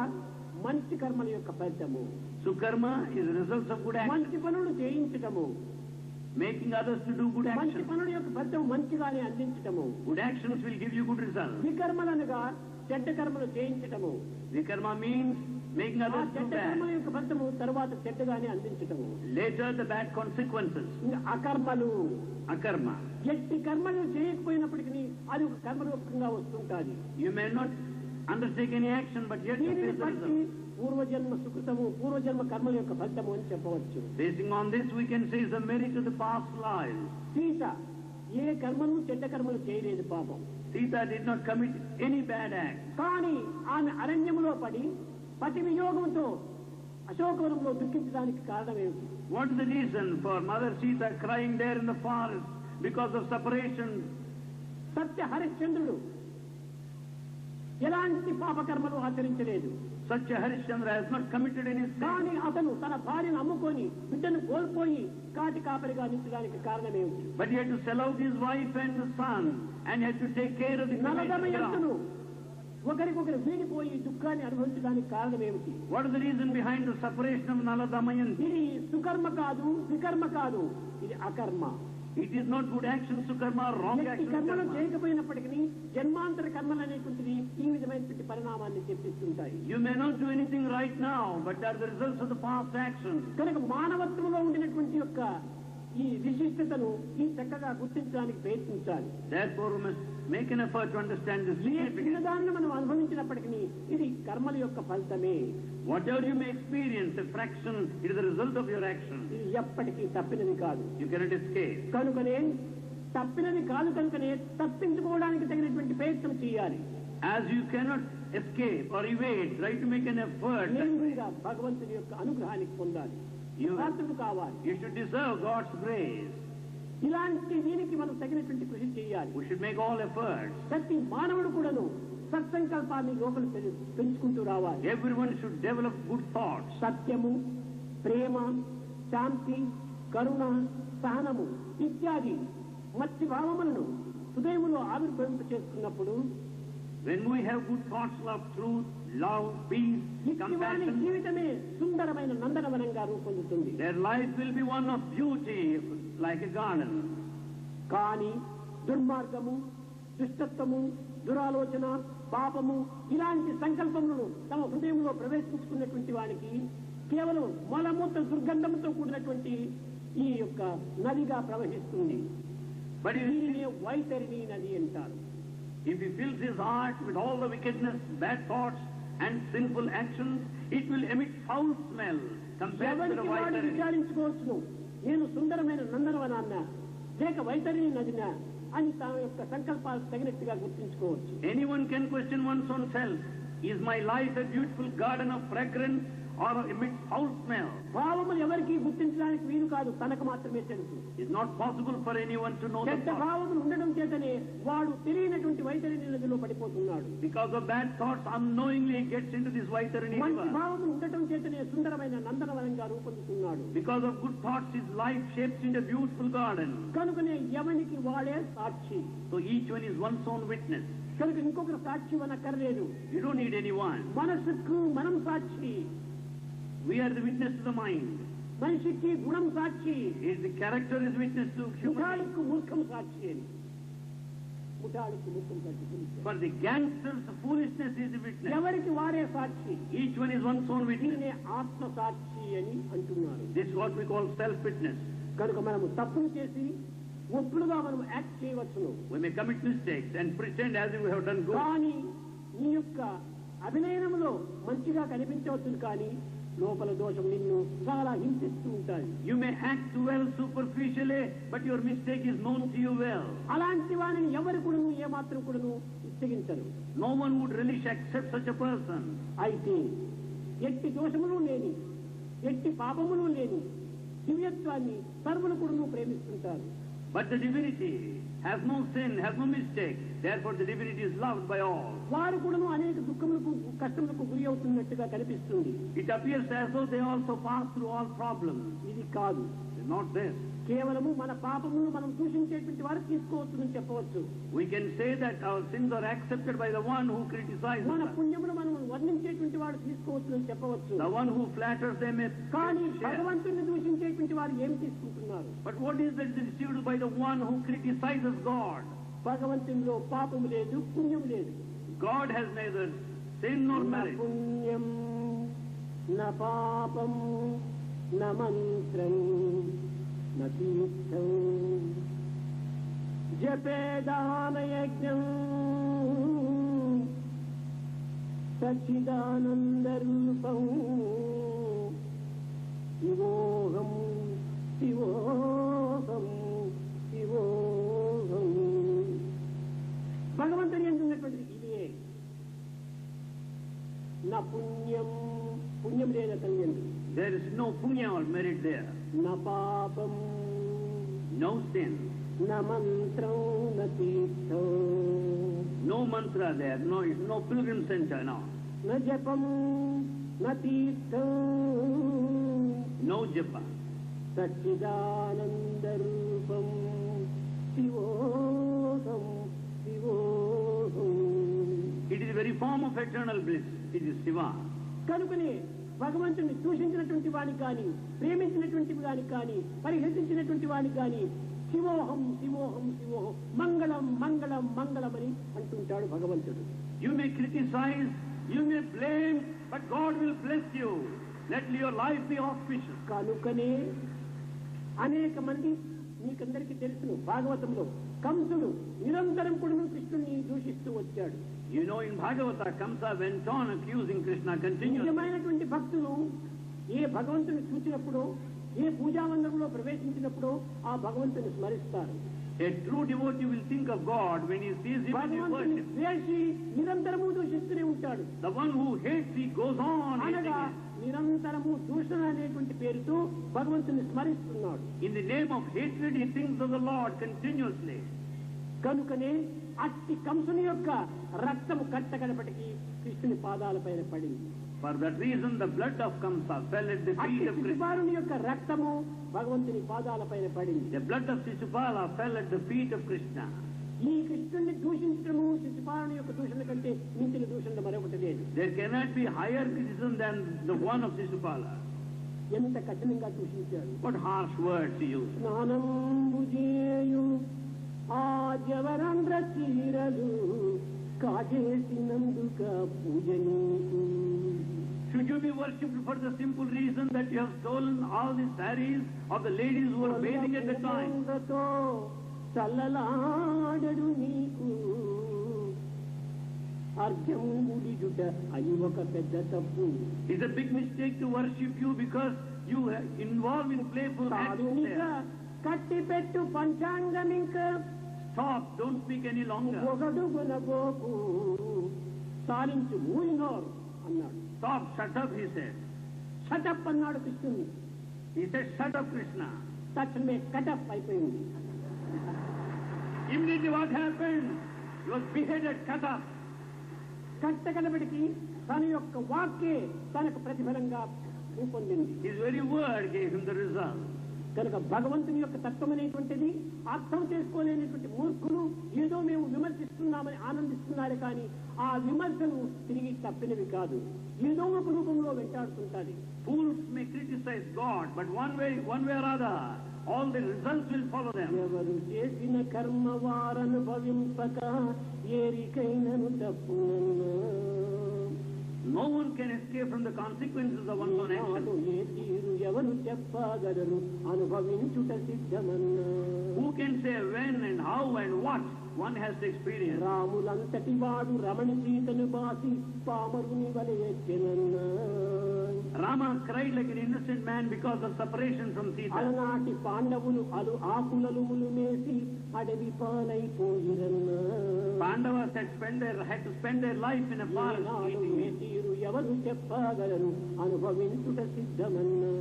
మంచి కర్మల యొక్క ఫలితము. సుకర్మ ఇస్ రిజల్ట్స్ ఆఫ్ గుడ్ మంచి పనులు చేయించటము. Making others to do good మంచి పనుల యొక్క ఫలితం మంచిగానే అందించటము. Good actions will give you good result వికర్మలు అనగా చెడ్డ కర్మలు చేయించటము. వికర్మ మీన్స్ మేకింగ్ అదర్స్ చెడ్డ కర్మల యొక్క ఫలితము తర్వాత చెడ్డగానే అందించటము. లేటర్ ద బ్యాడ్ కాన్సిక్వెన్సెస్ అకర్మలు. అకర్మ ఎట్టి కర్మలు చేయకపోయినప్పటికీ అది ఒక కర్మ రూపంగా వస్తుంటాది. You may not undertake any action, but yet you దీనిని face the బట్టి result. పూర్వజన్మ సుకృతము పూర్వజన్మ కర్మల యొక్క ఫలితము అని చెప్పవచ్చు Basing on this, we can say is the merit of the past lives. Sita ఏ కర్మను చెడ్డ కర్మలు చేయలేదు పాపం Sita did not commit any bad act. కానీ ఆమె అరణ్యములో పడి పతి వియోగంతో అశోకవనంలో దుఃఖించడానికి కారణం ఏమిటి What is the reason for Mother Sita crying there in the forest because of separation? సత్య హరిశ్చంద్రుడు ఎలాంటి పాపకర్మలు ఆచరించలేదు. Satya Harishchandra has not committed కానీ అతను తన భార్యను అమ్ముకొని బిడ్డను కోల్పోయి కాటి కాపరిగా నిచ్చడానికి కారణమే but had to sell out his wife and son and had to take care of the ఒకరికొకరు వీడిపోయి దుఃఖాన్ని అనుభవించడానికి కారణం ఏమిటి what is the reason behind the separation of నలదమయం ఇది సుకర్మ కాదు వికర్మ కాదు. ఇది అకర్మ. It is not good actions to karma wrong కర్మలు చేయకపోయినప్పటికీ జన్మాంతర కర్మలు అనేటువంటివి ఈ విధమైనటువంటి పరిణామాన్ని చెప్పిస్తుంటాయి. You may not do anything right now but are the results of the past action కనుక మానవత్వంలో ఉండినటువంటి యొక్క ఈ విశిష్టతను ఈ చక్కగా గుర్తించడానికి ప్రయత్నించాలి Therefore, we must make an effort to understand this significance. చిన్నదాన్ని మనం అనుభవించినప్పటికీ ఇది కర్మల యొక్క ఫలితమే Whatever you may experience, a fraction, it is the result of your action. ఇది ఎప్పటికీ తప్పినది కాదు You cannot escape. కనుకనే తప్పినది కాదు కనుకనే తప్పించుకోవడానికి తగినటువంటి ప్రయత్నం చేయాలి As you cannot escape or evade, try to make an effort. నేరుగా భగవంతుని యొక్క అనుగ్రహానికి పొందాలి పాత్రుడు కావాలి you should deserve God's grace. ఇలాంటి దీనికి మనం తగినటువంటి కృషి చేయాలి We should make all efforts. ప్రతి మానవుడు కూడాను సత్సంకల్పాన్ని లోపల పెరు- పెంచుకుంటూ రావాలి Everyone should develop good thoughts. సత్యము ప్రేమ శాంతి కరుణ సహనము ఇత్యాది మత్స్య భావములను హృదయములో ఆవిర్భవింప చేసుకున్నప్పుడు When we have good thoughts of truth, love, peace, ఇటువంటి compassion, జీవితమే సుందరమైన నందనవనంగా రూపొందుతుంది. their life will be one of beauty, like a garden. కానీ దుర్మార్గము దుష్టత్వము దురాలోచన పాపము ఇలాంటి సంకల్పములను తమ హృదయంలో ప్రవేశించుకున్నటువంటి వానికి కేవలం మలమూత్ర దుర్గంధంతో కూడినటువంటి ఈ యొక్క నదిగా ప్రవహిస్తుంది. వైతరిణి నది అంటారు. if he fills his heart with all the wickedness, bad thoughts, and sinful actions, it will emit foul smell compared to the ఎవరికి వాడు white విచారించుకోవచ్చును నేను సుందరమైన నందనవనాన్న లేక వైతరిణి నదినా అని తన యొక్క సంకల్పాలకు తగినట్టుగా గుర్తించుకోవచ్చు Anyone can question one's own self. Is my life a beautiful garden of fragrance or emits foul smell? భావములు ఎవరికి గుర్తించడానికి వీలు కాదు తనకు మాత్రమే తెలుసు It's not possible for anyone to know the చెడ్డ thought. భావములు ఉండడం చేతనే వాడు తెలియనటువంటి వైతరిణి నదిలో పడిపోతున్నాడు Because of bad thoughts, unknowingly he gets into this Vaitarani మంచి river. భావములు ఉండటం చేతనే సుందరమైన నందనవనంగా రూపొందుతున్నాడు Because of good thoughts, his life shapes into a beautiful garden. కనుకనే ఎవనికి వాడే సాక్షి So each one is one's own witness. కనుక ఇంకొకరు సాక్షి అనక్కర్లేదు You don't need anyone. మనసుకు మనం సాక్షి We are the witness to the mind. మనిషికి గుణం సాక్షి Is the character is witness to human. being. ముఠాలకు మూర్ఖం సాక్షి అని ముఠాలకు మూర్ఖం సాక్షి తెలుసు. For the gangsters, the foolishness is the witness. ఎవరికి వారే సాక్షి Each one is one's own witness. దీనినే ఆత్మ సాక్షి అని అంటున్నారు This is what we call self-witness. కనుక మనము తప్పులు చేసి ఒప్పుడుగా మనం యాక్ట్ చేయవచ్చును We may commit mistakes and pretend as if we have done good. కానీ నీ యొక్క అభినయనములో మంచిగా కనిపించవచ్చును కానీ లోపల దోషం నిన్ను చాలా హింసిస్తూ ఉంటాయి. You may act well superficially but your mistake is known to you well అలాంటి వాణిని ఎవరు కూడా ఏమాత్రం కూడా ఇచ్చగించరు no one would relish accept such person అయితే ఎట్టి దోషములు లేని ఎట్టి పాపములు లేని దివ్యత్వాన్ని సర్వులు కూడా ప్రేమిస్తుంటారు. But the divinity has no sin, has no mistake. Therefore, the divinity is loved by all. వారు కూడాను అనేక దుఃఖములకు కష్టములకు గురి అవుతున్నట్టుగా కనిపిస్తుంది It appears as though they also pass through all problems. ఇది కాదు It's not this. కేవలము మన పాపమును మనం దూషించేటువంటి వారు తీసుకోవచ్చునని చెప్పవచ్చు We can say that our sins are accepted by the one who criticizes మన us. పుణ్యమును మనం వర్ణించేటువంటి వాడు తీసుకోవచ్చునని చెప్పవచ్చు The one who flatters them may కానీ share. భగవంతుని దూషించేటువంటి వారు ఏమి తీసుకుంటున్నారు But what is that received by the one who criticizes God? భగవంతునిలో పాపము లేదు పుణ్యం లేదు God has neither sin nor న merit. పుణ్యం న పాపం న మంత్రం న తీర్థం జపేదాన యజ్ఞం సచ్చిదానందరూపం శివోహం శివోహం శివోహం భగవంతుని ఎందున్నటువంటిది ఇదే నా పుణ్యం పుణ్యం లేదతని ఎందు There is no punya or merit there. నా పాపం No sin. నా మంత్రం నా తీర్థం No mantra there. No, no pilgrim center. No. నా జపం నా తీర్థం No japa. సచ్చిదానంద రూపం శివోహం శివోహం It is the very form of eternal bliss. It is Shiva. కనుకనే భగవంతుని దూషించినటువంటి వాడికి కానీ ప్రేమించినటువంటి వాడికి కానీ పరిహసించినటువంటి వాడికి కానీ శివోహం శివోహం శివోహం మంగళం మంగళం మంగళం అని అంటుంటాడు భగవంతుడు You may criticize, you may blame, but God will bless you. Let your life be auspicious. కనుకనే అనేక మంది మీకందరికీ తెలుసును భాగవతంలో కంసుడు నిరంతరం కూడా కృష్ణుని దూషిస్తూ వచ్చాడు You know, in Bhagavata, Kamsa went on accusing Krishna continuously. నిజమైనటువంటి భక్తులు ఏ భగవంతుని చూసినప్పుడు ఏ పూజామందిరంలో ప్రవేశించినప్పుడు ఆ భగవంతుని స్మరిస్తారు A true devotee will think of God when he sees him and he భగవంతుని worships. ద్వేషి నిరంతరము దూషిస్తూనే ఉంటాడు The one who hates, he goes on hating అనగా him. నిరంతరము దూషణ అనేటువంటి పేరుతో భగవంతుని స్మరిస్తున్నాడు In the name of hatred, he thinks of the Lord continuously. కనుకనే అట్టి కంసుని యొక్క రక్తము కట్టగలపటికి కృష్ణుని పాదాలపైన పడింది. For that reason the blood of Kamsa fell at the feet of Krishna యొక్క రక్తము భగవంతుని పాదాలపైన పడింది. The blood of Shishupala fell at the feet of Krishna ఈ కృష్ణుని దూషించడము శిశుపాలను యొక్క దూషణ కంటే మించిన దూషణ మరొకటి లేదు. There cannot be higher criticism than the one of Shishupala. ఎంత కఠినంగా దూషించాడు బట్ హార్ష్ వర్డ్స్ యూ స్నానం స్నానంబు చేయు ఆ జవరంధ్ర చీరలు కాజేసినందుక పూజ నీకు Should you be worshipped for the simple reason that you have stolen all the saris of the ladies who were bathing at the time? పూలతో చల్లలాడడు నీకు అర్ఘ్యం గుడిజుట అది ఒక పెద్ద తప్పు It's a big mistake to worship you because you are involved in playful acts సాధునిక there. కట్టి పెట్టు పంచాంగం ఇంకా Stop, don't speak any longer. ఒకడు గునబోకు సాలించు మూయినోర్ అన్నాడు Stop, shut up, he said. Shut up అన్నాడు కృష్ణుని He said, shut up, Krishna. తక్షణమే కటప్ అయిపోయింది Immediately what happened? He was beheaded, cut up. కట్టగలబడికి తన యొక్క వాక్యే తనకు ప్రతిఫలంగా రూపొందింది His very word gave him the result. కనుక భగవంతుని యొక్క తత్వం అనేటువంటిది అర్థం చేసుకోలేనటువంటి మూర్ఖులు ఏదో మేము విమర్శిస్తున్నామని ఆనందిస్తున్నారు కానీ ఆ విమర్శలు తిరిగి తప్పినవి కాదు. ఏదో ఒక రూపంలో వెంటాడుతుంటాది. Fools may criticize God, but one way, one way or other, all the results will follow them. ఎవరు చేసిన కర్మ వారనుభవింపక ఏరికైనను తప్పునన్నా No one can escape from the consequences of one's own actions. Who can say when and how and what? one has to experience? రాములంతటి వాడు రమణి సీతను బాసి పామరుని వలె ఎక్కెనన్నా Rama cried like an innocent man because of separation from Sita. అలనాటి పాండవులు అలు ఆకులలుములు మేసి అడవి పాలైపోయిరన్నా Pandavas had spent their had to spend their life in a forest Eenadu eating A meat. తీరు ఎవరు చెప్పగలరు అనుభవించుట సిద్ధమన్నా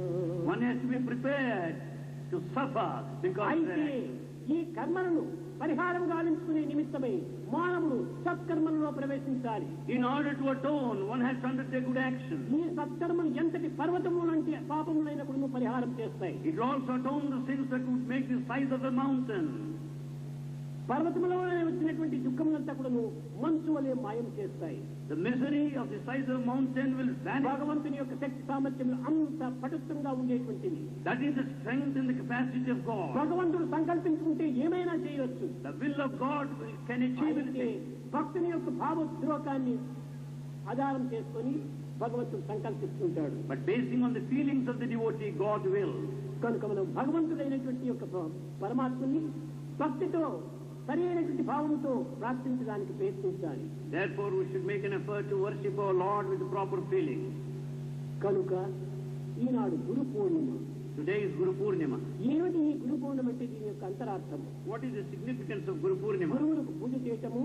One has to be prepared to suffer because అయితే uh, ఈ కర్మలను పరిహారం గావించుకునే నిమిత్తమై మానవుడు సత్కర్మలలో ప్రవేశించాలి. In order to atone one has undertake good action ఈ సత్కర్మలు ఎంతటి పర్వతము లాంటి పాపములైనప్పుడు పరిహారం చేస్తాయి. It also atone the sins that would make the size of the mountain పర్వతములో వచ్చినటువంటి దుఃఖములంతా కూడాను మంచు వలె మాయం చేస్తాయి. The misery of the size of mountain will vanish. భగవంతుని యొక్క శక్తి సామర్థ్యం అంత పటుత్వంగా ఉండేటువంటిది That is the strength and the capacity of God. భగవంతుడు సంకల్పించుకుంటే ఏమైనా చేయవచ్చు The will of God can achieve anything. భక్తుని యొక్క భావోద్రోకాన్ని ఆధారం చేసుకొని భగవంతుడు సంకల్పిస్తుంటాడు But basing on the feelings of the devotee, God will. కనుక మనం భగవంతుడైనటువంటి యొక్క పరమాత్మని భక్తితో సరైనటువంటి భావనతో ప్రార్థించడానికి ప్రయత్నించాలి. కనుక ఈనాడు గురు పూర్ణిమ. టుడే ఇస్ గురు పూర్ణిమ ఏమిటి ఈ గురు పూర్ణిమ అంటే దీని యొక్క అంతరార్థం what is the significance of Guru Purnima గురువులకు పూజ చేయటము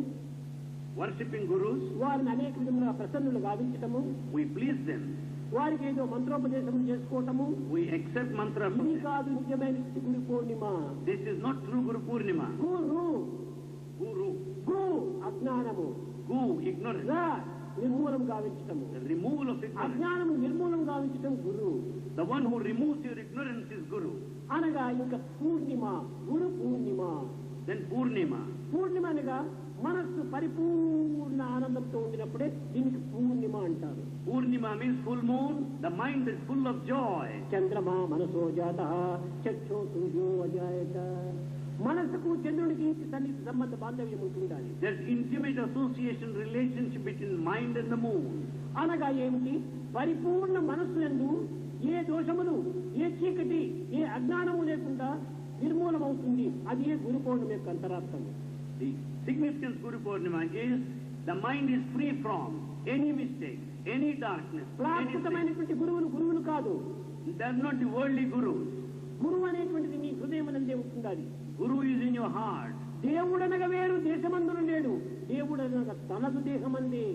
వర్షిపింగ్ గురు వారిని అనేక విధంగా ప్రసన్నులు గావించటము. వీ ప్లీజ్ దెమ్ వారికి ఏదో మంత్రోపదేశం చేసుకోవటము We accept mantra from ఇది them. కాదు నిజమైన Guru Purnima This is not true Guru Purnima. Guru Guru, గు అజ్ఞానము ignorance. రా నిర్మూలం గావించటము removal of ignorance. అజ్ఞానము నిర్మూలం గావించటం గురు The one who removes your ignorance is Guru. అనగా ఇంకా పూర్ణిమ గురు పూర్ణిమ Then Purnima. పూర్ణిమ అనగా మనస్సు పరిపూర్ణ ఆనందంతో ఉండినప్పుడే దీనికి పూర్ణిమ అంటారు. Purnima means full moon the mind is full of joy చంద్రమా మనసో జాత చక్షో సూర్యో అజాయత. మనసుకు చంద్రుడికి సన్నిధి సంబంధ బాంధవ్యం ఉంటుండాలి. That intimate association relationship between mind and the moon అనగా ఏమిటి? పరిపూర్ణ మనస్సు ఎందు ఏ దోషములు ఏ చీకటి ఏ అజ్ఞానము లేకుండా నిర్మూలమవుతుంది. అది ఏ గురుకోణం యొక్క అంతరార్థము. significance Guru Purnima is the mind is free from any mistake, any darkness, anything. ప్రాకృతమైనటువంటి గురువులు గురువులు కాదు They're not the worldly gurus. గురువు అనేటువంటిది నీ హృదయం నందే ఉంటుండాలి Guru is in your heart. దేవుడనగా వేరు దేశమందును లేడు దేవుడనగా తనదు దేహమందే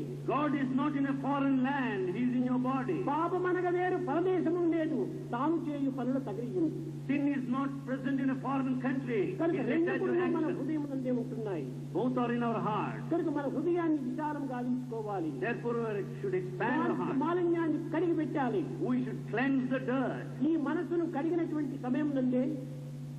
is not in a foreign land, He is in your body. పాపమనగా వేరు పరదేశము లేదు తాను చేయు పనులు తగిలింది Sin is not present in a foreign country. రెండు మన. హృదయం నందే ఉంటున్నాయి Both are in our heart. కనుక మన హృదయాన్ని విచారం గావించుకోవాలి Therefore, we should expand our heart. మాలిన్యాన్ని కడిగి పెట్టాలి We should cleanse the dirt. ఈ మనసును కడిగినటువంటి సమయం నుండే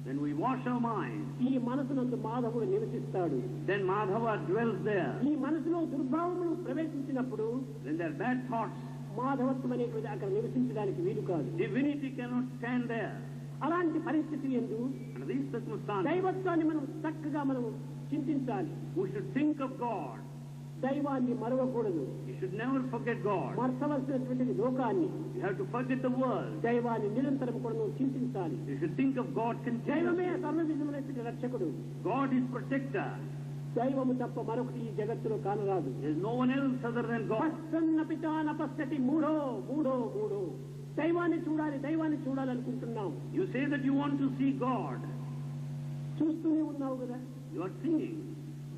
When we wash our mind, ఈ మనసునందు మాధవుడు నివసిస్తాడు then Madhava dwells there. ఈ మనసులో దుర్భావములు ప్రవేశించినప్పుడు When there are bad thoughts, మాధవత్వం అనేటువంటి అక్కడ నివసించడానికి వీలు కాదు divinity cannot stand there. అలాంటి పరిస్థితి ఎందు Under these circumstances, దైవత్వాన్ని మనం చక్కగా మనం చింతించాలి we should think of God. దైవాన్ని మరవకూడదు You should never forget God. లోకాన్ని You have to forget the world. దైవాన్ని నిరంతరం కూడా నువ్వు చింతించాలి You should think of God దైవమే continually. సర్వవిధములైనటువంటి రక్షకుడు God is protector. దైవము తప్ప మరొకటి ఈ జగత్తులో కానరాదు There is no one else other than God. పస్సన్న Pithani పస్సటి మూఢో మూఢో మూఢో దైవాన్ని చూడాలి దైవాన్ని చూడాలనుకుంటున్నాం You say that you want to see God. చూస్తూనే ఉన్నావు కదా You are singing.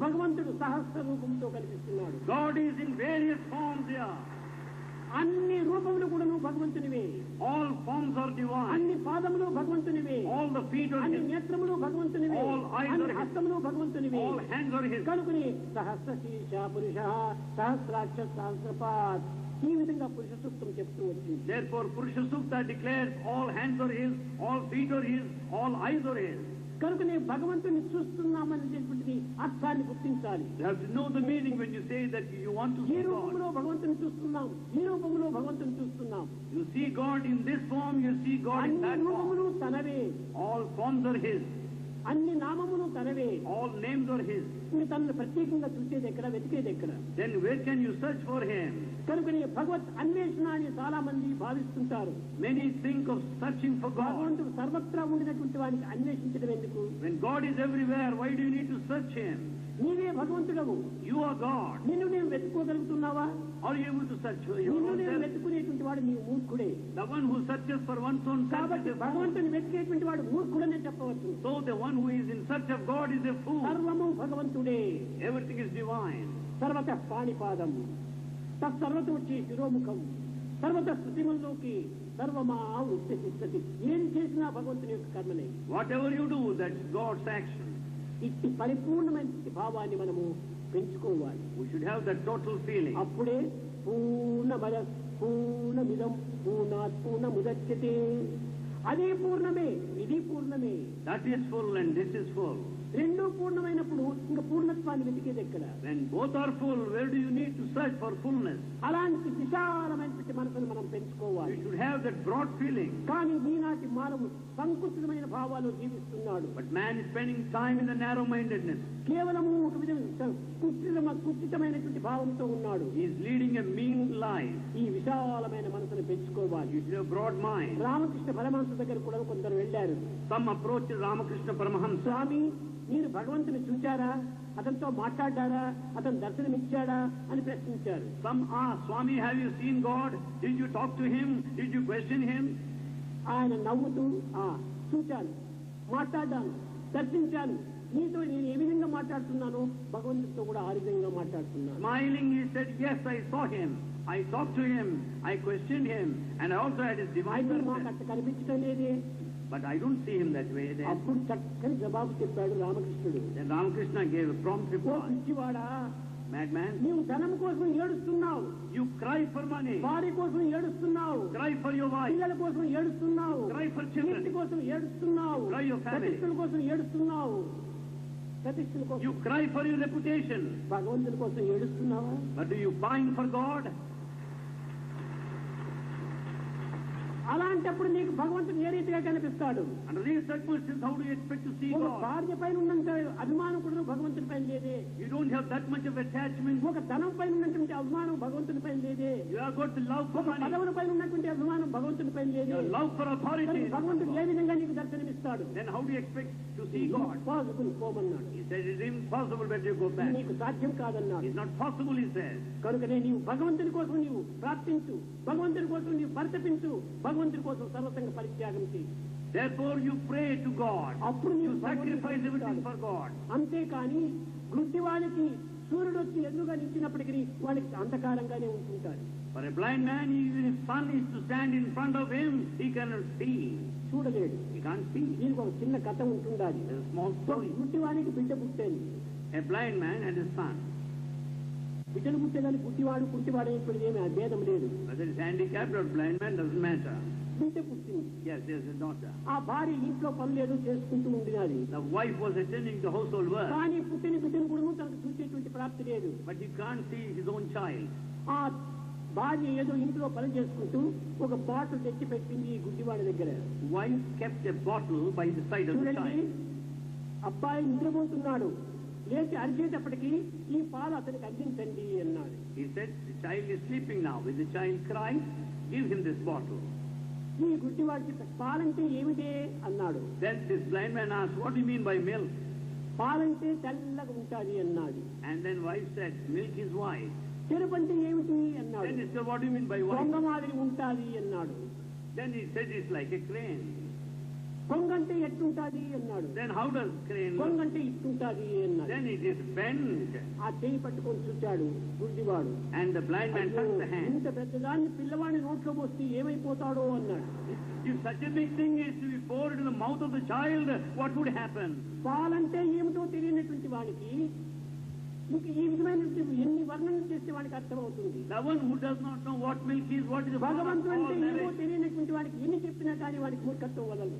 భగవంతుడు సహస్ర రూపంతో కనిపిస్తున్నాడు God is in various forms అన్ని రూపములు కూడా నువ్వు భగవంతునివే. ఆల్ ఫార్మ్స్ ఆర్ డివైన్ అన్ని పాదములు భగవంతునివి. ఆల్ ద ఫీట్ అన్ని నేత్రములు భగవంతునివి. ఆల్ అన్ని హస్తములు భగవంతునివి. ఆల్ హ్యాండ్స్ ఆర్ హిస్ కనుకుని సహస్ర శీర్ష పురుష సహస్రాక్ష సహస్రపాత్ ఈ విధంగా పురుష సూక్తం చెప్తూ వచ్చింది. Therefore Purusha Sukta declare all hands are his all feet are his all eyes are his నేను భగవంతుని చూస్తున్నామనేటువంటిది అర్థాన్ని గుర్తించాలి You have to know the meaning when you say that you want to ఈ see God. రూపంలో భగవంతుని చూస్తున్నాం ఈ రూపంలో భగవంతుని చూస్తున్నాం You see God in this form, you see God in అన్ని that form. రూపములు తనవే All forms are His. అన్ని నామములు తనవే All names are His. ఇంక తనను ప్రత్యేకంగా చూసేది ఎక్కడ వెతికేది ఎక్కడ Then where can you search for Him? కనుకని భగవత్ అన్వేషణ అని చాలా మంది భావిస్తుంటారు Many think of searching for God. భగవంతుడు సర్వత్రా ఉండినటువంటి వాడిని అన్వేషించడం ఎందుకు When God is everywhere, why do you need to search Him? నీవే భగవంతుడవు You are God. నిన్ను నేను వెతుక్కోగలుగుతున్నావా Are you able to search for your నిన్ను own నేను self? వెతుకునేటువంటి వాడు నీ మూర్ఖుడే The one who searches for one's own self కాబట్టి is a fool. భగవంతుని వెతికేటువంటి వాడు మూర్ఖుడనే చెప్పవచ్చు So the one who is in search of God is a fool. సర్వము భగవంతుడే Everything is divine. సర్వత పాణిపాదం తత్సర్వత వచ్చి శిరోముఖం సర్వత స్థుతిముల్లోకి సర్వమా ఉద్దేశిస్తుంది ఏం చేసినా భగవంతుని యొక్క కర్మనే Whatever you do, that's God's action. ఇట్టి పరిపూర్ణమైన భావాన్ని మనము పెంచుకోవాలి. We should have the total feeling అప్పుడే పూర్ణ బల పూర్ణమిదం పూర్ణాత్ పూర్ణ ముదచ్చతే అదే పూర్ణమే ఇది పూర్ణమే. That is full and this is full రెండు పూర్ణమైనప్పుడు ఇంకా పూర్ణత్వాన్ని వెతికేది ఎక్కడ? When both are full where do you need to search for fullness అలాంటి విశాలమైనటువంటి మనసును మనం పెంచుకోవాలి. You should have that broad feeling కానీ ఈనాటి మానవుడు సంకుచితమైన భావాలు జీవిస్తున్నాడు. But man is spending time in the narrow mindedness కేవలము ఒక విధంగా కుట్టితమ కుట్టితమైనటువంటి భావంతో ఉన్నాడు. Is leading a mean life ఈ విశాలమైన మనసును పెంచుకోవాలి. You should broad mind Ramakrishna Paramahansa దగ్గర కూడా కొందరు వెళ్ళారు. తమ అప్రోచ్ రామకృష్ణ పరమహంస స్వామి మీరు భగవంతుని చూచారా అతనితో మాట్లాడారా అతను దర్శనమిచ్చాడా అని ప్రశ్నించారు Some ask, Swami, have you seen God? Did you talk to Him? Did you question Him? ఆయన నవ్వుతూ ఆ చూచాను మాట్లాడాను దర్శించాను నీతో నేను ఏ విధంగా మాట్లాడుతున్నానో భగవంతుడితో కూడా ఆ విధంగా మాట్లాడుతున్నాను Smiling, he said, Yes, I saw Him. I talked to Him. I questioned Him. And I also had His divine అయితే మాకు presence. అట్ట కనిపించడం లేదే But I don't see Him that way then. అప్పుడు చక్కని జవాబు చెప్పాడు రామకృష్ణుడు Then Ramakrishna gave a prompt oh reply. పిచ్చివాడా Madman, నీవు ధనం కోసం ఏడుస్తున్నావు you cry for money. భార్య కోసం ఏడుస్తున్నావు Cry for your wife. పిల్లల కోసం ఏడుస్తున్నావు Cry for ఇంటి children. కోసం ఏడుస్తున్నావు Cry your family. ప్రతిష్టల కోసం ఏడుస్తున్నావు ప్రతిష్టల కోసం You cry for your reputation. భగవంతుని కోసం ఏడుస్తున్నావా But do you pine for God? అలాంటప్పుడు నీకు భగవంతుడు ఏ రీతిగా కనిపిస్తాడు? భార్య పైన ఉన్నంత అభిమానం కూడా భగవంతుని పైన లేదే. యూ డోంట్ హ్యావ్ ఒక ధనం పైన ఉన్నటువంటి అభిమానం భగవంతుని పైన లేదే. లవ్ పదవుల పైన ఉన్నటువంటి అభిమానం భగవంతుని పైన లేదు. భగవంతుడు ఏ విధంగా నీకు దర్శనమిస్తాడు then how do expect see God possible పోమన్నాడు. It is impossible go నీకు సాధ్యం కాదన్నాడు. It's not possible is there కనుకనే భగవంతుని కోసం నీవు ప్రార్థించు. భగవంతుని కోసం నీవు ప్రతిపించు. భగవ భగవంతుడి కోసం సర్వసంగ పరిత్యాగం చేయి Therefore you pray to God. you sacrifice everything for God. అంతేకాని గుడ్డి వాళ్ళకి సూర్యుడు వచ్చి ఎదురుగా నిలిచినప్పటికీ వాళ్ళకి అంధకారంగానే ఉంటుంటారు For a blind man, even if sun is to stand in front of him, he cannot see. He can't see. దీనికి ఒక చిన్న కథ ఉంటుండాలి There's a small story. గుడ్డి వాడికి బిడ్డ పుట్టేది A blind man and his son. విటలు గుట్టెలని పుట్టివాడు పుట్టివాడు అనేటువంటిది ఏమి భేదం లేదు. ఆ భార్య ఇంట్లో పని లేదు చేసుకుంటూ ఉండినది. Wife was attending the household work కానీ పుట్టిన బిడ్డను కూడా తనకు చూసేటువంటి ప్రాప్తి లేదు. But you can't see his own child ఆ భార్య ఏదో ఇంట్లో పని చేసుకుంటూ ఒక బాటిల్ తెచ్చి పెట్టింది గుడ్డివాడి దగ్గర. Wife kept a bottle by the side of the child అబ్బాయి నిద్రపోతున్నాడు. లేచి అరిచేటప్పటికి ఈ పాలు అతనికి అందించండి అన్నాడు He said, the child is sleeping now. When the child cries, give him this bottle. ఈ గుడ్డివాడి చెప్ప పాలంటే ఏమిటే అన్నాడు Then this blind man asked, what do you mean by milk? పాలంటే తెల్లగా ఉంటాది అన్నాడు And then wife said, milk is white. చెరుపంటే ఏమిటి Then అన్నాడు he said, what do you mean by white? కొంగ మాదిరి ఉంటాది అన్నాడు Then he said, it's like a crane. కొంగంటే ఎట్టుంటది అన్నాడు. దెన్ హౌ డస్ క్రేన్ కొంగంటే ఇట్టుంటది అన్నాడు. దెన్ ఇట్ ఇస్ బెండ్ ఆ చేయి పట్టుకొని చూచాడు బుద్ధివాడు and the blind man took the hand ఇంత పెద్దదాన్ని పిల్లవాడి నోట్లో పోస్తే ఏమైపోతాడో అన్నాడు. If such a big thing is to be poured in the mouth of the child what would happen పాలంటే ఏమిటో తెలియనటువంటి వాడికి ఇంకా ఈ విధమైన ఎన్ని వర్ణనలు చేస్తే వాడికి అర్థమవుతుంది? లవన్ who does not know what milk is what is భగవంతుడు అంటే ఏమో తెలియనటువంటి వాడికి ఎన్ని చెప్పినా కానీ వాడికి మూర్ఖత్వం వదలదు.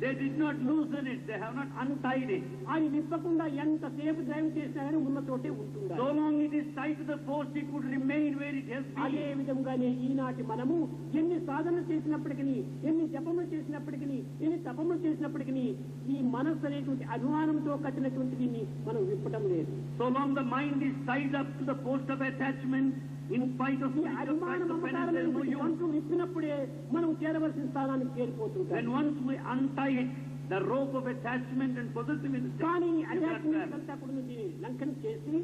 They did not loosen it they have not untied it ఆయన నిప్పకుండా ఎంతసేపు డ్రైవ్ చేసినా కానీ ఉన్న తోటే ఉంటుంది so long it is tight the force it would remain where it has అదే విధంగానే ఈనాటి మనము ఎన్ని సాధనలు చేసినప్పటికీ ఎన్ని జపములు చేసినప్పటికీ ఎన్ని తపములు చేసినప్పటికీ ఈ మనసు అనేటువంటి అభిమానంతో కట్టినటువంటి దీన్ని మనం విప్పటం లేదు. So long the mind is tied up to the post of attachment in spite of ఈ spiritual అభిమాన practice of penance, there is no మమకారమైనటువంటి use. వంటలు విప్పినప్పుడే మనం చేరవలసిన స్థానానికి చేరిపోతుంటాం When once we untie it, the rope of attachment and possessiveness, కానీ you cannot attachment travel. అంతా కూడా దీన్ని లంకన చేసి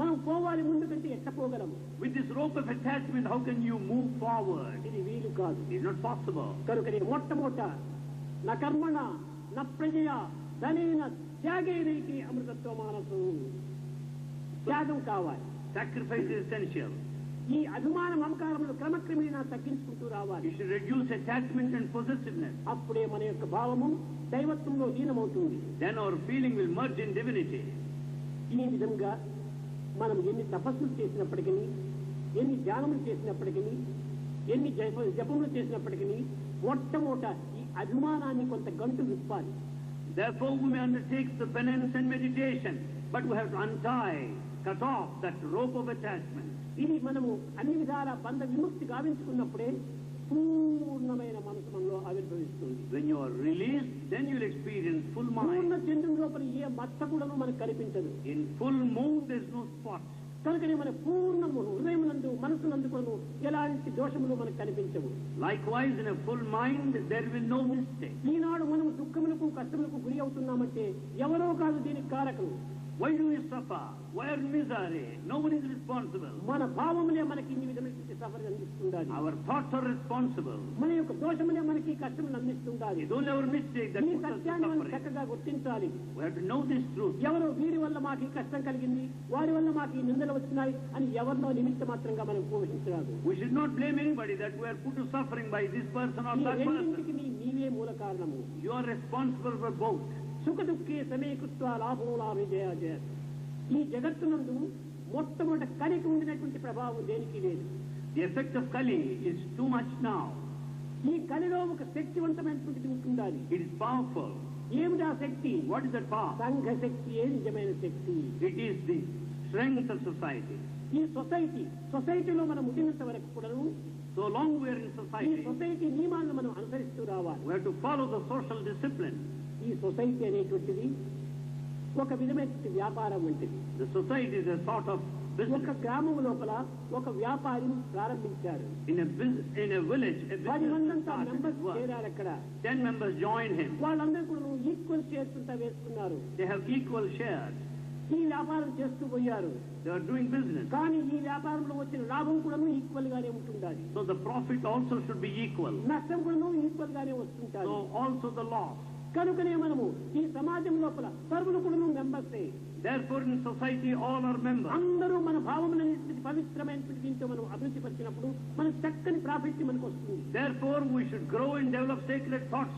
మనం పోవాలి ముందుకంటే ఎట్ట పోగలం With this rope of attachment, how can you move forward? ఇది వీలు కాదు It is not possible. కనుకనే మొట్టమొదట నా కర్మణ నా ప్రజయ ధనేన త్యాగేనైకి అమృతత్వ మానసు త్యాగం కావాలి Sacrifice is essential. ఈ అభిమాన మమకారములు క్రమక్రమేణా తగ్గించుకుంటూ రావాలి You should reduce attachment and possessiveness. అప్పుడే మన యొక్క భావము దైవత్వంలో లీనమవుతుంది Then our feeling will merge in divinity. ఈ విధంగా మనం ఎన్ని తపస్సులు చేసినప్పటికీ ఎన్ని ధ్యానములు చేసినప్పటికీ ఎన్ని జప జపములు చేసినప్పటికీ మొట్టమొదట ఈ అభిమానాన్ని కొంత గంటు విప్పాలి Therefore, we may undertake the penance and meditation, but we have to untie, cut off that rope of attachment. ఇది మనము అన్ని విధాల బంధ విముక్తి గావించుకున్నప్పుడే పూర్ణమైన మనసు మనలో ఆవిర్భవిస్తుంది When you are released, then you will experience full Purna mind. చంద్రుని లోపల ఏ మచ్చ కూడాను మనకు కనిపించదు In full moon, there is no spot. కనుకనే మన పూర్ణము హృదయమునందు మనసునందు కొను ఎలాంటి దోషములు మనకు కనిపించవు Likewise, in a full mind, there will no mistake. ఈనాడు మనం దుఃఖములకు కష్టములకు గురి అవుతున్నామంటే ఎవరో కాదు దీనికి కారకులు Why do we suffer? Why are misery? No one is responsible. మన భావములే మనకి ఇన్ని విధమైన suffer అందిస్తుండాలి Our thoughts are responsible. మన యొక్క దోషములే మనకి కష్టములు అందిస్తుండాలి It's only our mistake that ఈ puts us to సత్యాన్ని మనం suffering. చక్కగా గుర్తించాలి We have to know this truth. ఎవరో వీరి వల్ల మాకు ఈ కష్టం కలిగింది వారి వల్ల మాకు ఈ నిందలు వచ్చినాయి అని ఎవరినో నిమిత్త మాత్రంగా మనం పోషించరాదు We should not blame anybody that we are put to suffering by this person or ఈ that person. రెండింటికి నీ- నీవే మూల కారణము You are responsible for both. సుఖ దుఃఖే సమీకృత్వ లాభం లాభిజయ జయ. ఈ జగత్తునందు మొట్టమొదటి కలికి ఉండినటువంటి ప్రభావం దేనికి లేదు. Effect of Kali is too much నా ఈ కలిలో ఒక శక్తివంతమైనటువంటిది ఉంటుండాలి. ఇట్ ఇస్ పవర్ఫుల్ ఏమిటి ఆ శక్తి? వాట్ ఇస్ దట్ పవర్ సంఘ శక్తి ఏ నిజమైన శక్తి? It is the strength of society ఈ సొసైటీ సొసైటీలో మనం ఉండినంత వరకు కూడా so long where in society society నియమాలను మనం అనుసరిస్తూ రావాలి. To follow the social discipline social discipline. ఈ సొసైటీ అనేటువంటిది ఒక విధమైన వ్యాపారం వంటిది The society is a sort of ఒక business. గ్రామం లోపల ఒక వ్యాపారి ప్రారంభించారు In a, bus- in a village, a పది business మందంతా started members his work. చేరారు అక్కడ Ten members joined him. వాళ్ళందరూ కూడా ఈక్వల్ షేర్స్ అంతా వేసుకున్నారు They have equal shares. ఈ వ్యాపారం చేస్తూ పోయారు They are doing business. కానీ ఈ వ్యాపారంలో వచ్చిన లాభం కూడా ఈక్వల్ గానే ఉంటుండాలి So the profit also should be equal. నష్టం కూడా ఈక్వల్ గానే వస్తుంటారు So also the loss. కనుకనే మనము ఈ సమాజం లోపల సర్వులు కూడా మెంబర్సే Therefore in society all are members. అందరూ మన భావములనేటువంటి పవిత్రమైనటువంటి దీంతో మనం అభివృద్ధి పరిచినప్పుడు మన చక్కని ప్రాఫిట్ మనకు వస్తుంది Therefore we should grow and develop sacred thoughts.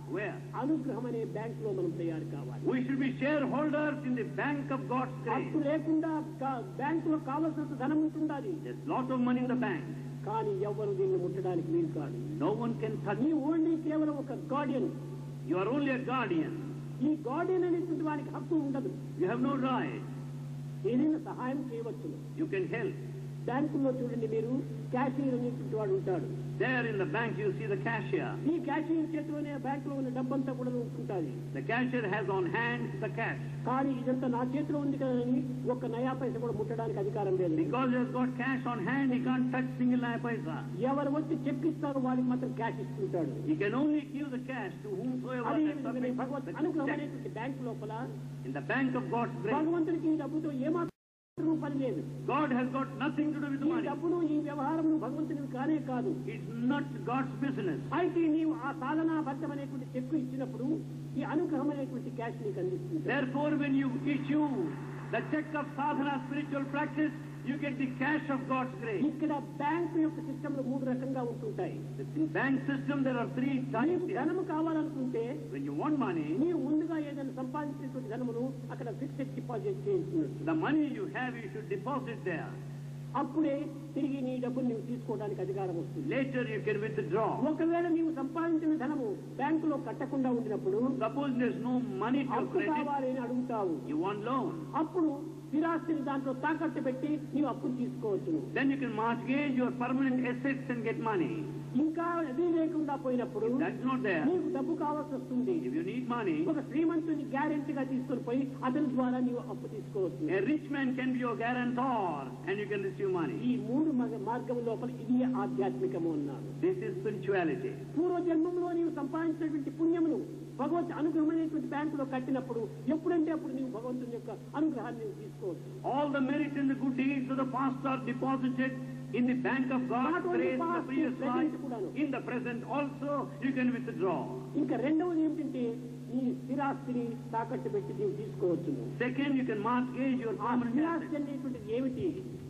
Where? అనుగ్రహం అనే బ్యాంక్ లో మనం తయారు కావాలి We should be shareholders in the bank of God's అప్పు grace. లేకుండా బ్యాంక్ లో కావలసినంత ధనం ఉంటుండాలి There's lot of money in the bank. కానీ ఎవరు దీన్ని ముట్టడానికి వీలు కాదు No one can touch నీ it. ఓన్లీ కేవలం ఒక guardian You are only a guardian. ఈ గార్డియన్ అనేటువంటి వానికి హక్కు ఉండదు You have no right. ఏదైనా సహాయం చేయవచ్చు You can help. బ్యాంకుల్లో చూడండి మీరు క్యాషియర్ అనేటువంటి వాడు ఉంటాడు There in the bank you see the cashier. ఈ క్యాషియర్ చేతిలోనే బ్యాంకులో ఉన్న డబ్బంతా కూడా ఉంటుంటుంది The cashier has on hand the cash. కానీ ఇదంతా నా చేతిలో ఉంది కదని ఒక్క నయా పైస కూడా ముట్టడానికి అధికారం లేదు Because he has got cash on hand, he can't touch single naya paisa. ఎవరు వచ్చి చెక్ ఇస్తారో వాడికి మాత్రం cash ఇస్తుంటాడు He can only give the cash to whomsoever అదే that విధంగానే submits భగవత్ the అనుగ్రహం check. అనేటువంటి బ్యాంక్ లోపల In the bank of God's grace, భగవంతుడికి ఈ డబ్బుతో ఏమాత్రం పని లేదు God has got nothing to do with ఈ money. డబ్బును ఈ వ్యవహారమును భగవంతుడికి కానే కాదు It's not God's business. అయితే నీవు ఆ సాధనాబద్ధం అనేటువంటి చెక్కు ఇచ్చినప్పుడు ఈ అనుగ్రహం అనేటువంటి క్యాష్ నీకు అందిస్తుంది Therefore, when you issue the check of sadhana spiritual practice, you get the cash of God's grace. ఇక్కడ బ్యాంకు యొక్క సిస్టమ్లో మూడు రకంగా ఉంటుంటాయి In bank system, there are three types. ధనము కావాలనుకుంటే When you want money, నీవు ముందుగా ఏదైనా సంపాదించినటువంటి ధనమును అక్కడ ఫిక్స్డ్ డిపాజిట్ చేయించున్నట్టు the money you have, you should deposit there. అప్పుడే తిరిగి నీ డబ్బులు నీవు తీసుకోవడానికి అధికారం వస్తుంది. Later you can withdraw ఒకవేళ నీవు సంపాదించిన ధనము బ్యాంకులో కట్టకుండా ఉండినప్పుడు సపోజ్ దేస్ నో మనీ అప్పు కావాలి అని అడుగుతావు. యు వాంట్ లోన్ అప్పుడు స్థిరాస్తిని దాంట్లో తాకట్టు పెట్టి నీవు అప్పులు తీసుకోవచ్చు then you can mortgage your permanent assets and get money ఇంకా అది లేకుండా పోయినప్పుడు నీకు డబ్బు కావాల్సి వస్తుంది. ఒక శ్రీమంతుని గ్యారెంటీ గా తీసుకుని పోయి అతని ద్వారా నీవు అప్పు తీసుకోవచ్చు. Rich man can be your and you can receive money ఈ మూడు మార్గం లోపల ఇది ఆధ్యాత్మికము అన్నారు దిస్ ఇస్ స్పిరిచువాలిటీ పూర్వ జన్మంలో నీవు సంపాదించినటువంటి పుణ్యమును భగవంతు అనుగ్రహమైనటువంటి బ్యాంకులో కట్టినప్పుడు ఎప్పుడంటే అప్పుడు నీవు భగవంతుని యొక్క అనుగ్రహాన్ని తీసుకోవచ్చు. All the merit in the good deeds the past are deposited in the bank of God, praise the previous life, in the present also, ఇంకా రెండవది ఏంటంటే ఈ స్థిరాస్తిని తాకట్టు పెట్టి నీవు తీసుకోవచ్చు second you can mortgage your స్థిరాస్తి అనేటువంటిది ఏమిటి?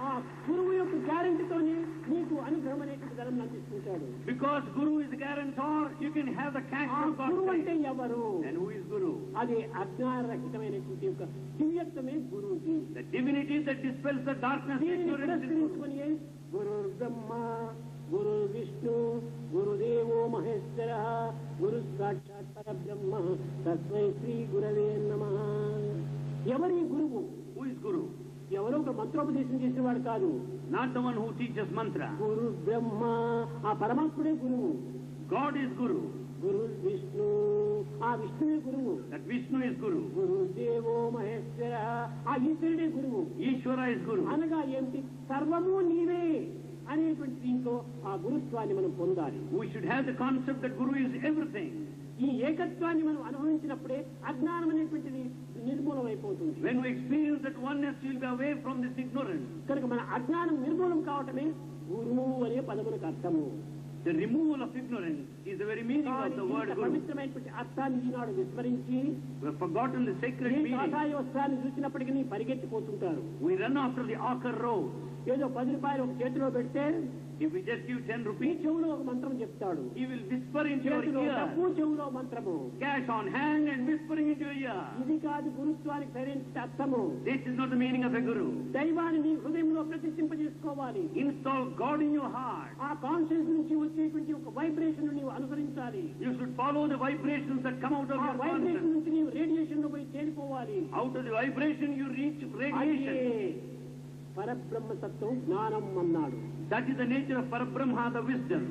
ఆ గురువు యొక్క గ్యారెంటీతోనే నీకు అనుగ్రహం అనేటువంటి ధనం అందిస్తుంటాడు Because Guru is the guarantor, you can have the cash ఆ of God's గురువు అంటే grace. ఎవరు And who is Guru? అది అజ్ఞానరహితమైనటువంటి యొక్క దివ్యత్వమే గురువుకి The divinity that dispels the darkness, దీనిని ignorance is Guru. పురస్కరించుకొని గురు బ్రహ్మ గురు విష్ణు గురుదేవో మహేశ్వర గురు సాక్షాత్ పరబ్రహ్మ తస్మై శ్రీ గురవే నమ ఎవరి గురువు Who is Guru? ఎవరో ఒక మంత్రోపదేశం చేసేవాడు కాదు. Not the one who teachers mantra గురు బ్రహ్మ. ఆ పరమాత్ముడే గురువు. గాడ్ ఇస్ గురు గురు విష్ణు. ఆ విష్ణువే గురువు. విష్ణు ఇస్ గురు గురు దేవో మహేశ్వర. ఆ ఈశ్వరుడే గురువు. ఈశ్వర ఇస్ గురు అనగా ఏమిటి సర్వము నీవే అనేటువంటి దీంతో ఆ గురుత్వాన్ని మనం పొందాలి. We should have the concept that guru is everything ఈ ఏకత్వాన్ని మనం అనుభవించినప్పుడే అజ్ఞానం అనేటువంటిది నిర్మూలమైపోతుంది When we experience that oneness, we will be away from this ignorance. కనుక మన అజ్ఞానం నిర్మూలం కావటమే గురువు అనే పదములకు అర్థము The removal of ignorance is the very meaning of the word Guru. పవిత్రమైనటువంటి అర్థాన్ని ఈనాడు విస్మరించి We have forgotten the sacred meaning. We run after the ochre road. ఏదో పది రూపాయలు ఒక చేతిలో పెడితే If we just give 10 ఈ rupees, చెవులో ఒక మంత్రం చెప్తాడు he will whisper into your చేతిలో డబ్బు ear. చెవులో మంత్రము Cash on hand and whispering into your ear. ఇది కాదు గురుత్వానికి సరైన అర్థము This is not the meaning of a guru. దైవాన్ని నీ హృదయంలో ప్రతిష్ఠింపజేసుకోవాలి Install God in your heart. ఆ కాన్షియస్ నుంచి వచ్చేటువంటి ఒక వైబ్రేషన్ నీవు అనుసరించాలి You should follow the vibrations that come out of ఆ your వైబ్రేషన్ conscience. నుంచి నీవు రేడియేషన్ లో పోయి చేరిపోవాలి Out of the vibration you reach అదే radiation. పరబ్రహ్మ సత్వం జ్ఞానం అన్నాడు that is the nature of Parabrahma the wisdom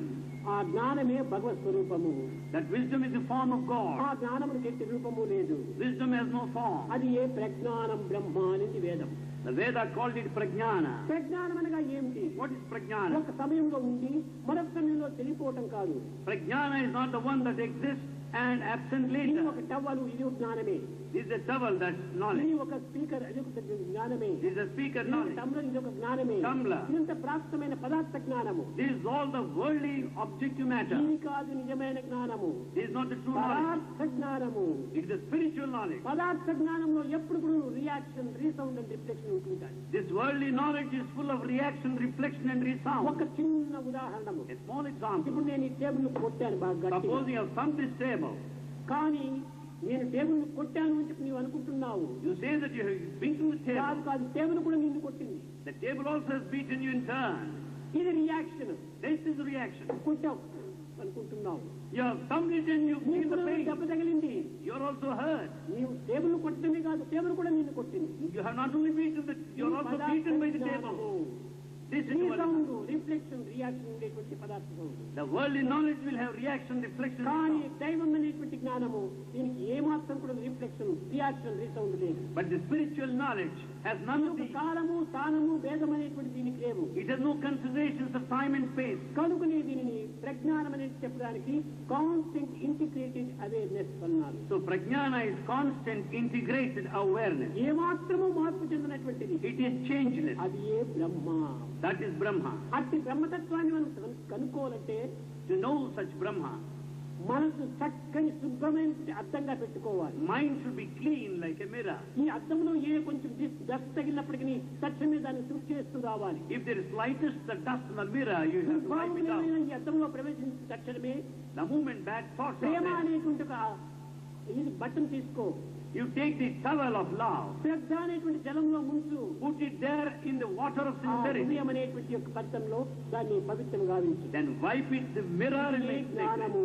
ఆ జ్ఞానమే భగవత్ స్వరూపము. That wisdom is the form of God ఆ జ్ఞానమునికి ఎట్టి రూపము లేదు. విజ్డమ్ హస్ నో ఫార్మ్ అది ఏ ప్రజ్ఞానం బ్రహ్మ అనేది వేదం. The Veda called it ప్రజ్ఞాన ప్రజ్ఞానం అనగా ఏమిటి? వాట్ ఇస్ ప్రజ్ఞాన ఒక సమయంలో ఉండి మరొక సమయంలో తెలియపోవటం కాదు. Prajnana is not the one that exist and absent ఇది later. ఒక టవ్వలు ఇది ఒక జ్ఞానమే This is a towel, that's ఇది knowledge. ఒక స్పీకర్ అది ఒక జ్ఞానమే This is a speaker ఇది ఒక knowledge. టంబ్లర్ ఇది ఒక జ్ఞానమే Tumbler. ఇదంత ప్రాప్తమైన పదార్థ జ్ఞానము This is all the worldly objective matter. ఇది కాదు నిజమైన జ్ఞానము This is not the true knowledge. పదార్థ జ్ఞానము It is the spiritual knowledge. పదార్థ జ్ఞానంలో ఎప్పుడు కూడా రియాక్షన్ రీసౌండ్ అండ్ రిఫ్లెక్షన్ ఉంటుంటాయి This worldly knowledge is full of reaction, reflection, and resound. ఒక చిన్న ఉదాహరణము A small example. ఇప్పుడు నేను ఈ టేబుల్ కొట్టాను బాగా గట్టిగా. Suppose you have thumped this table. about. కాని నేను టేబుల్ కొట్టాను అని చెప్పి నీవు అనుకుంటున్నావు. టేబుల్ కూడా నిన్ను కొట్టింది. ఇది రియాక్షన్ దిస్ ఇస్ రియాక్షన్ కొట్టావు అనుకుంటున్నావు. You some reason you feel దెబ్బ తగిలింది. యు ఆర్ ఆల్సో టేబుల్ కొట్టింది కాదు టేబుల్ కూడా నిన్ను కొట్టింది. You have not This is what sound reflection reaction ఉండేటువంటి పదార్థ sound the worldly knowledge will have reaction, reflection, కానీ resound. దైవం అనేటువంటి జ్ఞానము దీనికి ఏమాత్రం కూడా రిఫ్లెక్షన్ రియాక్షన్ రీసౌండ్ లేదు But the spiritual knowledge has none of the. కాలము స్థానము భేదం అనేటువంటి దీనికి లేవు It has no considerations of time and space. కనుకనే దీనిని ప్రజ్ఞానం అనేది చెప్పడానికి కాన్స్టెంట్ ఇంటిగ్రేటెడ్ అవేర్నెస్ అన్నారు So prajnana is constant, integrated awareness. ఏమాత్రము మార్పు చెందినటువంటిది It is changeless. అది ఏ బ్రహ్మ That is Brahma. అట్టి బ్రహ్మతత్వాన్ని మనం కను- కనుక్కోవాలంటే To know such Brahma, మనసు చక్కని శుభ్రమైన అర్థంగా పెట్టుకోవాలి. Mind should be clean like a mirror నీ అర్థంలో ఏ కొంచెం డస్ట్ తగిలినప్పటికీ తక్షణమే దాన్ని శుద్ధి చేస్తూ రావాలి. If there is lightest the dust in the mirror you have to wipe it out ఈ అర్థంలో ప్రవేశించిన తక్షణమే ద మూమెంట్ బ్యాక్ థాట్స్ ప్రేమ అనేటువంటి ఇది బట్టను తీసుకో. you take the towel of love, శ్రద్ధ అనేటువంటి జలంలో ముంచు put it there in the water of ఆ sincerity, హృదయం అనేటువంటి యొక్క పర్థంలో దాన్ని పవిత్రం గావించు then wipe it, the mirror and ఇదే make sacred. జ్ఞానము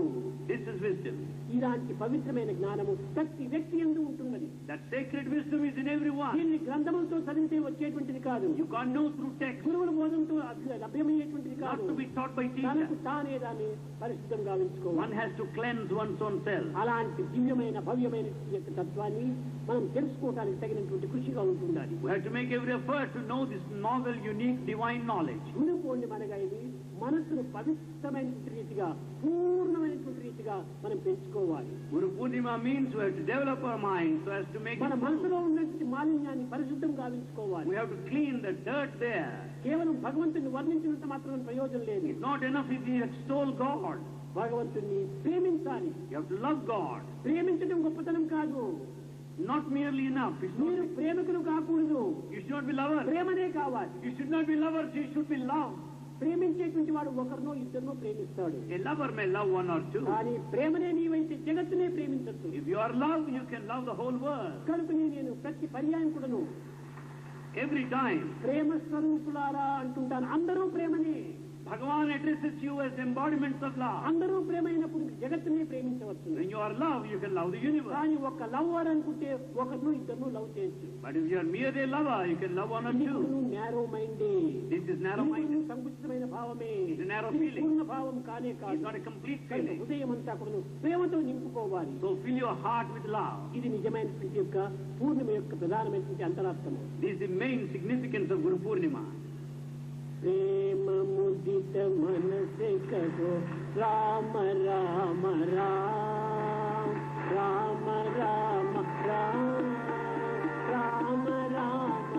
This is wisdom. ఇలాంటి పవిత్రమైన జ్ఞానము ప్రతి వ్యక్తి ఎందు ఉంటున్నది That sacred wisdom is in everyone. దీన్ని గ్రంథములతో చదివితే వచ్చేటువంటిది కాదు You can't know through text, గురువుల బోధంతో అభ్య- లభ్యమయ్యేటువంటిది not కాదు to be taught by తనకు teacher. తానే దాన్ని పరిశుద్ధంగా ఉంచుకోవాలి One has to cleanse one's own self. అలాంటి దివ్యమైన భవ్యమైన యొక్క తత్వాన్ని మనం తెలుసుకోవడానికి తగినటువంటి కృషిగా ఉంటుండాలి We have to make every effort to know this novel, unique, divine knowledge. గురు పూర్ణిమనగా ఇది మనస్సును పవిత్రమైనటువంటి రీతిగా పూర్ణమైనటువంటి రీతిగా మనం పెంచుకోవాలి Guru Purnima means we have to develop our mind so as to make మన it full. మనసులో ఉన్నటువంటి మాలిన్యాన్ని పరిశుద్ధం గావించుకోవాలి We have to clean the dirt there. కేవలం భగవంతుని వర్ణించినంత మాత్రం ప్రయోజనం లేదు It's not enough if you extol God. భగవంతుని ప్రేమించాలి You have to love God. ప్రేమించడం గొప్పతనం కాదు Not merely enough. It's మీరు not, ప్రేమికులు కాకూడదు you should not be lovers. ప్రేమనే కావాలి You should not be lovers. You should be loved. ప్రేమించేటువంటి వాడు ఒకరినో ఇద్దరినో ప్రేమిస్తాడు A lover may love one or two. కానీ ప్రేమనే నీవైతే జగత్తునే ప్రేమించచ్చు If you are love, you can love the whole world. కనుకనే నేను ప్రతి పర్యాయం కూడాను Every time. ప్రేమ స్వరూపులారా అంటుంటాను అందరూ ప్రేమనే Bhagavan addresses you as embodiments of love. అందరూ ప్రేమ అయినప్పుడు జగత్తునే ప్రేమించవచ్చు When you are love, you can love the universe. కానీ ఒక లవ్వర్ అనుకుంటే ఒకరిను ఇద్దరు లవ్ చేయొచ్చు But if you are merely a lover, you can love one or ఇది two. Narrow మైండే This is narrow-minded. సంకుచితమైన భావమే It's a narrow ఇది feeling. పూర్ణ భావం కానే It's కాదు not a complete కనుక feeling. హృదయం అంతా కూడా ప్రేమతో నింపుకోవాలి So fill your heart with love. ఇది నిజమైనటువంటి యొక్క పూర్ణిమ యొక్క ప్రధానమైనటువంటి అంతరార్థము This is the main significance of Guru Purnima. प्रेम मुदित मन से कहो राम राम राम राम राम राम राम राम